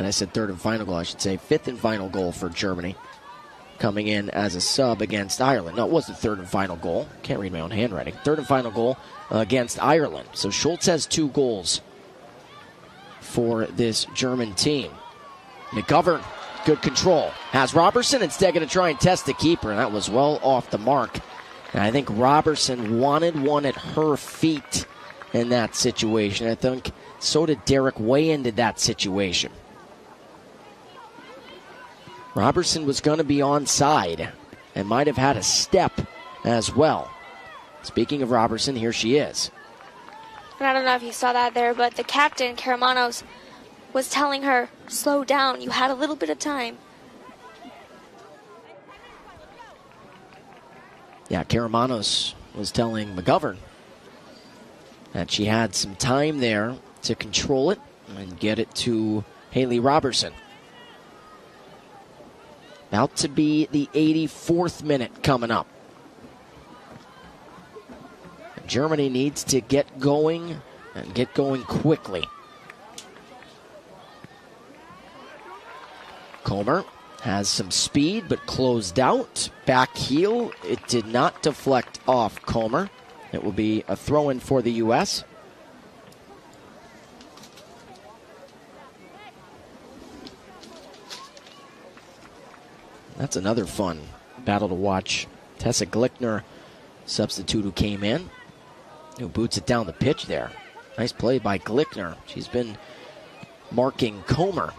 And I said third and final goal, I should say fifth and final goal for Germany. Coming in as a sub against Ireland. No, it was the third and final goal. Can't read my own handwriting. Third and final goal against Ireland. So Schultz has two goals for this German team. McGovern, good control. Has Robertson instead going to try and test the keeper, and that was well off the mark. And I think Robertson wanted one at her feet in that situation. I think so did Derek Way into that situation. Robertson was going to be on side and might have had a step as well. Speaking of Robertson, here she is. And I don't know if you saw that there, but the captain, Karamanos, was telling her, slow down, you had a little bit of time. Yeah, Karamanos was telling McGovern that she had some time there to control it and get it to Haley Robertson. About to be the 84th minute coming up. Germany needs to get going and get going quickly. Comer has some speed but closed out. Back heel, it did not deflect off Comer. It will be a throw in for the U.S. That's another fun battle to watch. Tessa Glickner substitute who came in, who boots it down the pitch there. Nice play by Glickner. She's been marking Comer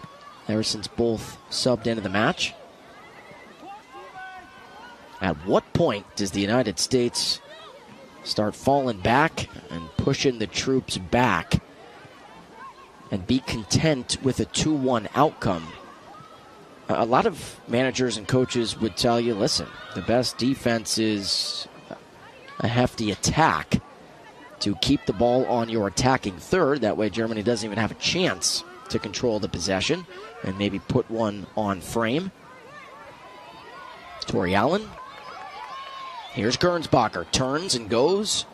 ever since both subbed into the match. At what point does the United States start falling back and pushing the troops back and be content with a 2 1 outcome? A lot of managers and coaches would tell you listen, the best defense is a hefty attack to keep the ball on your attacking third. That way, Germany doesn't even have a chance to control the possession and maybe put one on frame. Tori Allen Here's Gernsbacher. Turns and goes.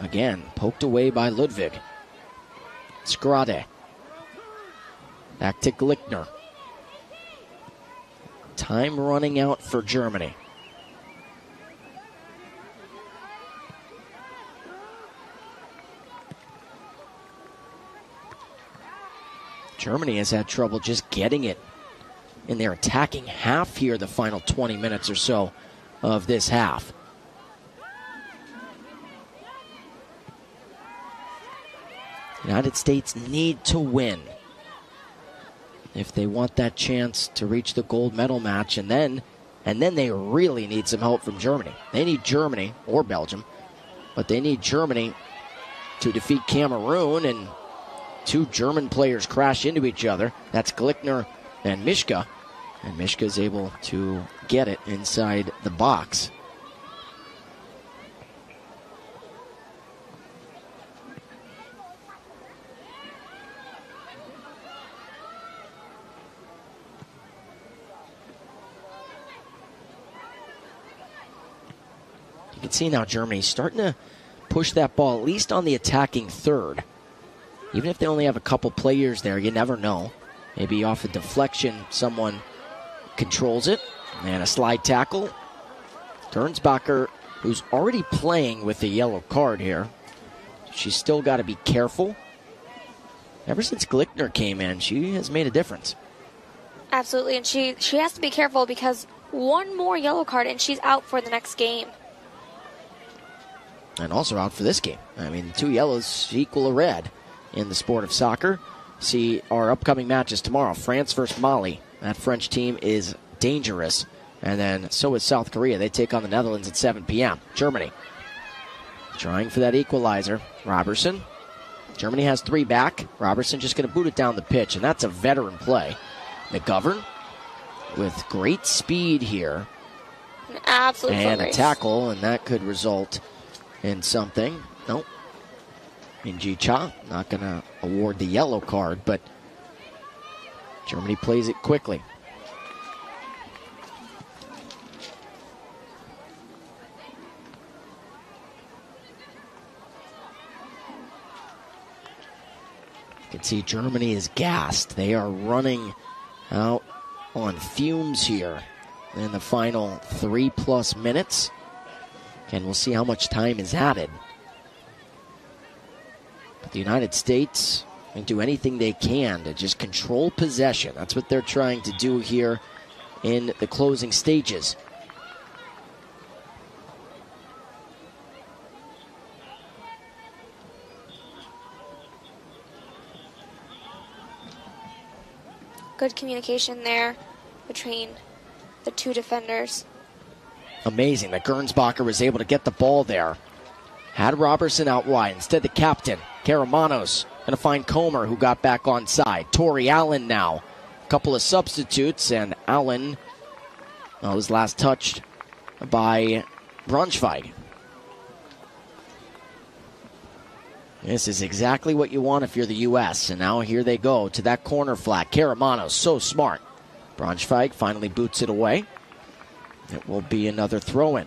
Again, poked away by Ludwig. Scrade. Back to Glickner. Time running out for Germany. Germany has had trouble just getting it in their attacking half here, the final 20 minutes or so of this half. United States need to win if they want that chance to reach the gold medal match and then and then they really need some help from Germany. They need Germany or Belgium, but they need Germany to defeat Cameroon and two German players crash into each other. That's Glickner and Michka. And Michka is able to get it inside the box. Can see now Germany's starting to push that ball at least on the attacking third. Even if they only have a couple players there, you never know. Maybe off a deflection, someone controls it. And a slide tackle. Gernsbacher, who's already playing with the yellow card here. She's still got to be careful. Ever since Glickner came in, she has made a difference. Absolutely, and she she has to be careful because one more yellow card and she's out for the next game. And also out for this game. I mean, two yellows equal a red in the sport of soccer. See our upcoming matches tomorrow France versus Mali. That French team is dangerous. And then so is South Korea. They take on the Netherlands at 7 p.m. Germany trying for that equalizer. Robertson. Germany has three back. Robertson just going to boot it down the pitch, and that's a veteran play. McGovern with great speed here. An absolute and a tackle, and that could result in something. Nope. Minji Cha not going to award the yellow card, but Germany plays it quickly. You can see Germany is gassed. They are running out on fumes here in the final three plus minutes. And we'll see how much time is added. But the United States and do anything they can to just control possession. That's what they're trying to do here in the closing stages. Good communication there between the two defenders. Amazing that Gernsbacher was able to get the ball there. Had Robertson out wide. Instead, the captain, Karamanos, Going to find Comer, who got back on side. Tori Allen now. A couple of substitutes, and Allen well, was last touched by Braunschweig. This is exactly what you want if you're the U.S. And now here they go to that corner flat. Karamano, so smart. Braunschweig finally boots it away. It will be another throw in.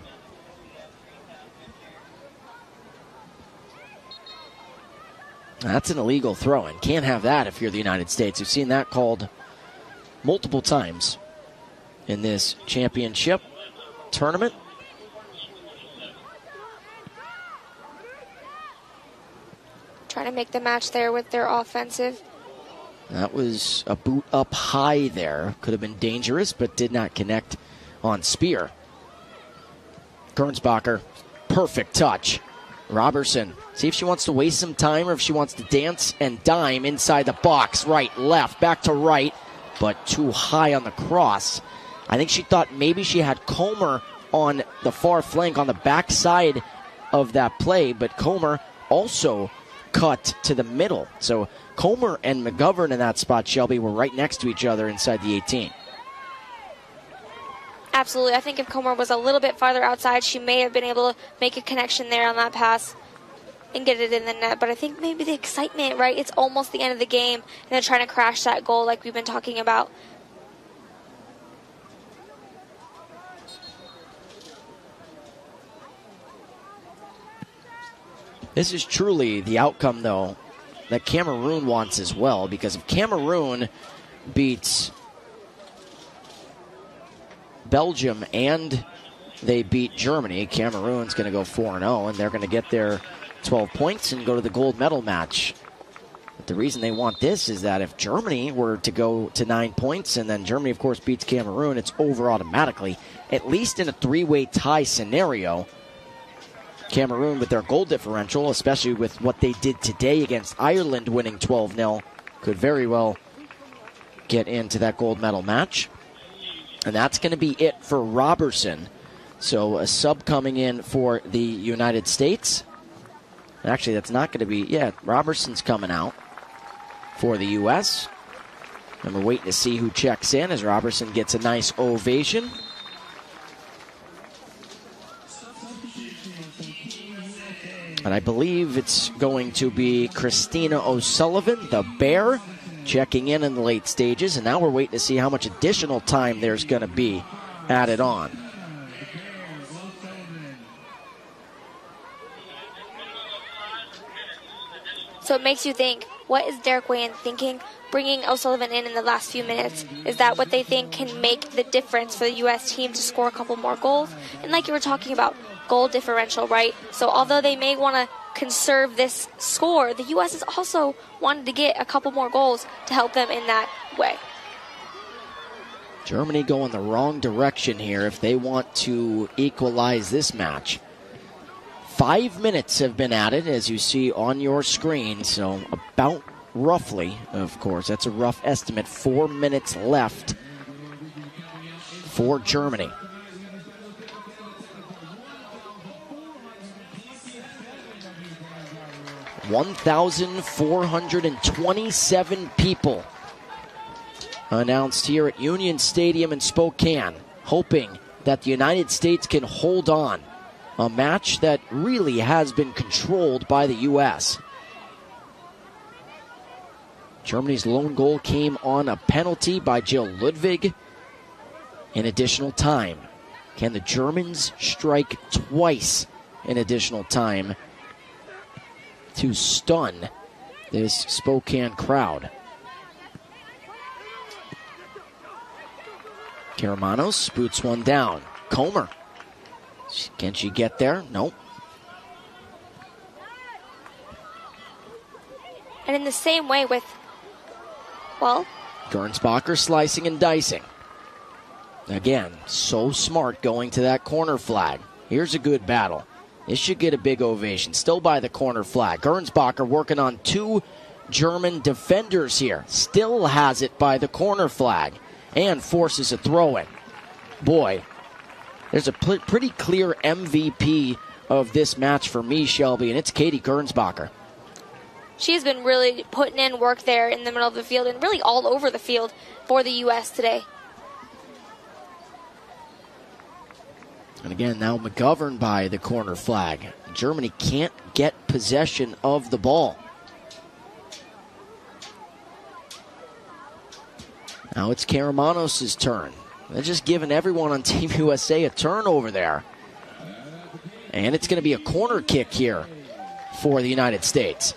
That's an illegal throw in. Can't have that if you're the United States. We've seen that called multiple times in this championship tournament. Trying to make the match there with their offensive. That was a boot up high there. Could have been dangerous, but did not connect on Spear. Gernsbacher, perfect touch. Robertson, see if she wants to waste some time or if she wants to dance and dime inside the box. Right, left, back to right, but too high on the cross. I think she thought maybe she had Comer on the far flank on the backside of that play, but Comer also cut to the middle. So Comer and McGovern in that spot, Shelby, were right next to each other inside the 18. Absolutely. I think if Comer was a little bit farther outside, she may have been able to make a connection there on that pass and get it in the net. But I think maybe the excitement, right? It's almost the end of the game, and they're trying to crash that goal like we've been talking about. This is truly the outcome, though, that Cameroon wants as well, because if Cameroon beats Belgium and they beat Germany, Cameroon's going to go 4 0, and they're going to get their 12 points and go to the gold medal match. But the reason they want this is that if Germany were to go to nine points and then Germany, of course, beats Cameroon, it's over automatically. At least in a three way tie scenario, Cameroon with their goal differential, especially with what they did today against Ireland winning 12 0, could very well get into that gold medal match. And that's going to be it for Robertson. So a sub coming in for the United States. Actually, that's not going to be. Yeah, Robertson's coming out for the U.S. And we're waiting to see who checks in as Robertson gets a nice ovation. And I believe it's going to be Christina O'Sullivan, the Bear, checking in in the late stages. And now we're waiting to see how much additional time there's going to be added on. So it makes you think, what is Derek Weyand thinking? Bringing O'Sullivan in in the last few minutes, is that what they think can make the difference for the U.S. team to score a couple more goals? And like you were talking about, goal differential, right? So although they may want to conserve this score, the U.S. has also wanted to get a couple more goals to help them in that way. Germany going the wrong direction here if they want to equalize this match. Five minutes have been added, as you see on your screen. So, about roughly, of course, that's a rough estimate, four minutes left for Germany. One thousand four hundred and twenty-seven people announced here at Union Stadium in Spokane, hoping that the United States can hold on a match that really has been controlled by the U.S. Germany's lone goal came on a penalty by Jill Ludwig in additional time. Can the Germans strike twice in additional time to stun this Spokane crowd? Karamanos boots one down. Comer can she get there? Nope. And in the same way with, well, Gernsbacher slicing and dicing. Again, so smart going to that corner flag. Here's a good battle. This should get a big ovation. Still by the corner flag. Gernsbacher working on two German defenders here. Still has it by the corner flag and forces a throw in. Boy, there's a pl- pretty clear MVP of this match for me, Shelby, and it's Katie Gernsbacher. She's been really putting in work there in the middle of the field and really all over the field for the U.S. today. And again, now McGovern by the corner flag. Germany can't get possession of the ball. Now it's Karamanos' turn. They're just giving everyone on [LAUGHS] Team USA a turn over there. And it's going to be a corner kick here for the United States.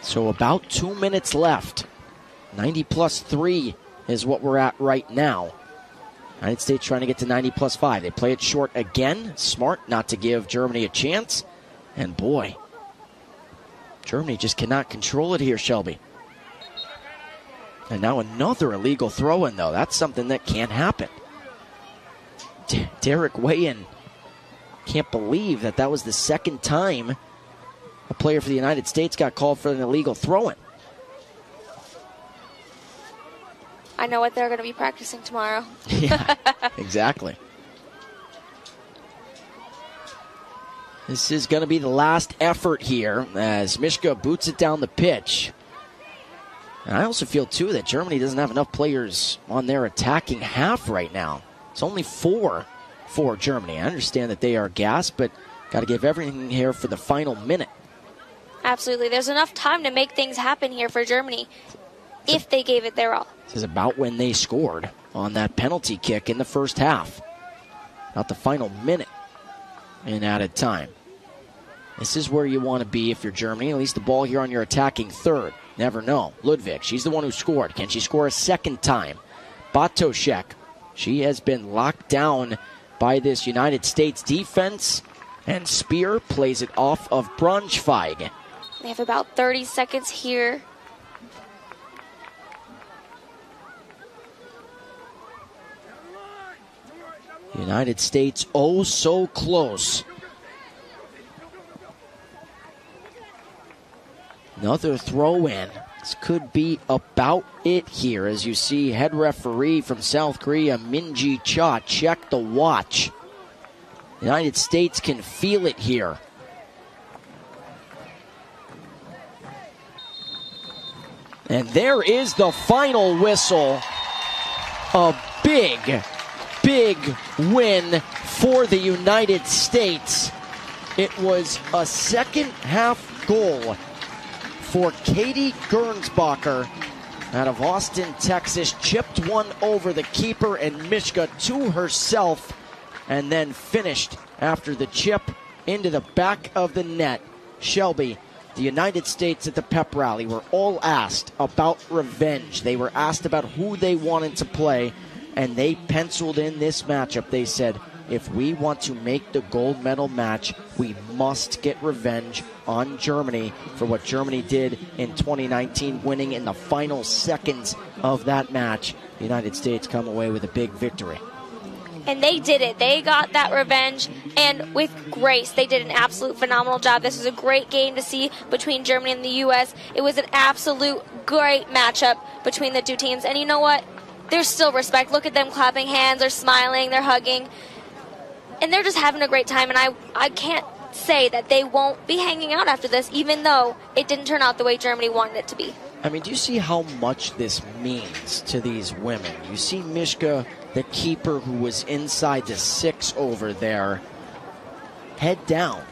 So about two minutes left. 90 plus three is what we're at right now. United States trying to get to 90 plus five. They play it short again. Smart not to give Germany a chance. And boy, Germany just cannot control it here, Shelby. And now another illegal throw in, though. That's something that can't happen. D- Derek Weyand can't believe that that was the second time a player for the United States got called for an illegal throw-in. I know what they're going to be practicing tomorrow. [LAUGHS] yeah, [LAUGHS] exactly. This is going to be the last effort here as Michka boots it down the pitch. And I also feel, too, that Germany doesn't have enough players on their attacking half right now. It's only four for Germany. I understand that they are gassed, but got to give everything here for the final minute. Absolutely. There's enough time to make things happen here for Germany if they gave it their all. This is about when they scored on that penalty kick in the first half. About the final minute in added time. This is where you want to be if you're Germany. At least the ball here on your attacking third. Never know. Ludwig, she's the one who scored. Can she score a second time? Batoshek, she has been locked down by this United States defense. And Spear plays it off of Braunschweig. They have about 30 seconds here. United States oh so close. Another throw in. This could be about it here as you see head referee from South Korea, Minji Cha, check the watch. United States can feel it here. And there is the final whistle. A big, big win for the United States. It was a second half goal for Katie Gernsbacher out of Austin, Texas. Chipped one over the keeper and Michka to herself and then finished after the chip into the back of the net. Shelby, the United States at the pep rally were all asked about revenge. They were asked about who they wanted to play, and they penciled in this matchup. They said, if we want to make the gold medal match, we must get revenge on Germany for what Germany did in 2019, winning in the final seconds of that match. The United States come away with a big victory and they did it. They got that revenge, and with grace, they did an absolute phenomenal job. This was a great game to see between Germany and the U.S. It was an absolute great matchup between the two teams, and you know what? There's still respect. Look at them clapping hands, they're smiling, they're hugging, and they're just having a great time. And I, I can't say that they won't be hanging out after this, even though it didn't turn out the way Germany wanted it to be. I mean, do you see how much this means to these women? You see Michka the keeper who was inside the six over there, head down.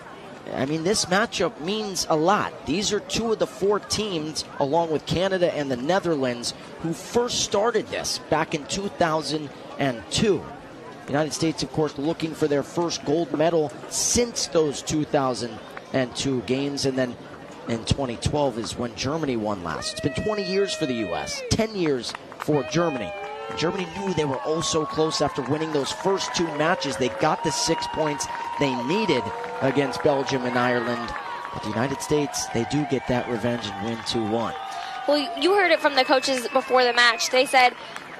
I mean, this matchup means a lot. These are two of the four teams, along with Canada and the Netherlands, who first started this back in 2002. The United States, of course, looking for their first gold medal since those 2002 games, and then in 2012 is when Germany won last. It's been 20 years for the U.S., 10 years for Germany. Germany knew they were oh so close after winning those first two matches. They got the six points they needed against Belgium and Ireland. But the United States, they do get that revenge and win 2 1. Well, you heard it from the coaches before the match. They said,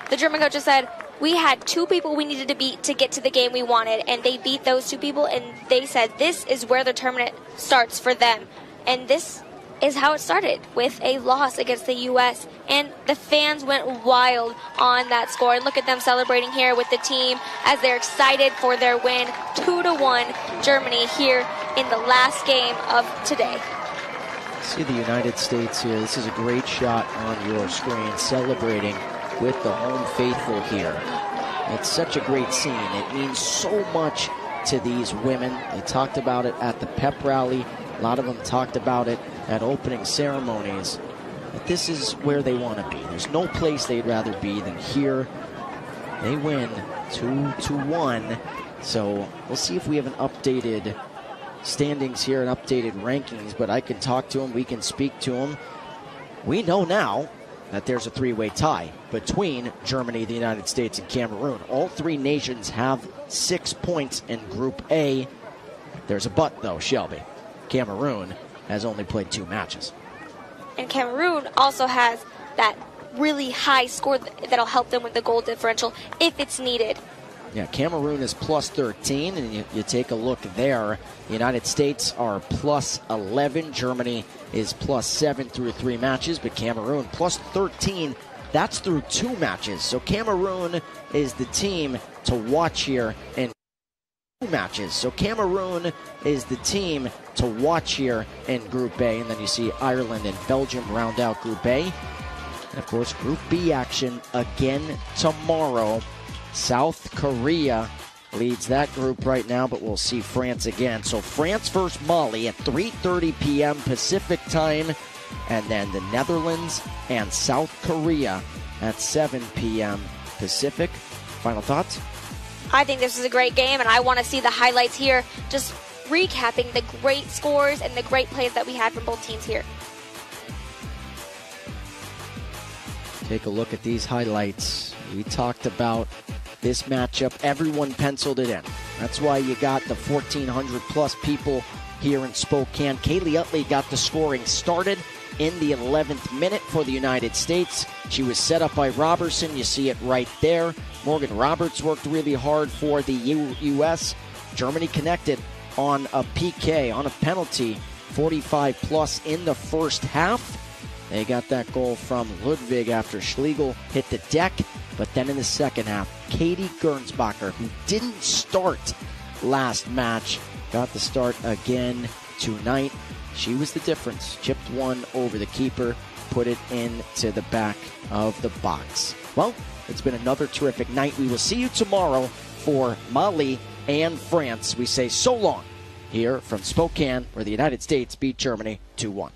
the German coaches said, we had two people we needed to beat to get to the game we wanted, and they beat those two people, and they said this is where the tournament starts for them. And this is how it started with a loss against the U.S. And the fans went wild on that score. And look at them celebrating here with the team as they're excited for their win, two to one, Germany here in the last game of today. See the United States here. This is a great shot on your screen, celebrating with the home faithful here. It's such a great scene. It means so much to these women. They talked about it at the pep rally. A lot of them talked about it at opening ceremonies that this is where they want to be. There's no place they'd rather be than here. They win 2 to 1. So we'll see if we have an updated standings here and updated rankings, but I can talk to them, we can speak to them. We know now that there's a three way tie between Germany, the United States, and Cameroon. All three nations have six points in Group A. There's a but, though, Shelby. Cameroon has only played two matches. And Cameroon also has that really high score that'll help them with the goal differential if it's needed. Yeah, Cameroon is plus 13, and you, you, take a look there. The United States are plus 11. Germany is plus 7 through three matches, but Cameroon plus 13. That's through two matches. So Cameroon is the team to watch here in two matches. So Cameroon is the team to watch here in Group A, and then you see Ireland and Belgium round out Group A. And of course, Group B action again tomorrow. South Korea leads that group right now, but we'll see France again. So France versus Mali at 3:30 p.m. Pacific time, and then the Netherlands and South Korea at 7 p.m. Pacific. Final thoughts? I think this is a great game, and I want to see the highlights here. Just recapping the great scores and the great plays that we had from both teams here. Take a look at these highlights. We talked about this matchup. Everyone penciled it in. That's why you got the 1,400 plus people here in Spokane. Kaylee Utley got the scoring started in the 11th minute for the United States. She was set up by Robertson. You see it right there. Morgan Roberts worked really hard for the U- U.S. Germany connected on a PK, on a penalty, 45 plus in the first half. They got that goal from Ludwig after Schlegel hit the deck. But then in the second half, Katie Gernsbacher, who didn't start last match, got the start again tonight. She was the difference. Chipped one over the keeper, put it into the back of the box. Well, it's been another terrific night. We will see you tomorrow for Mali and France. We say so long here from Spokane, where the United States beat Germany 2 1.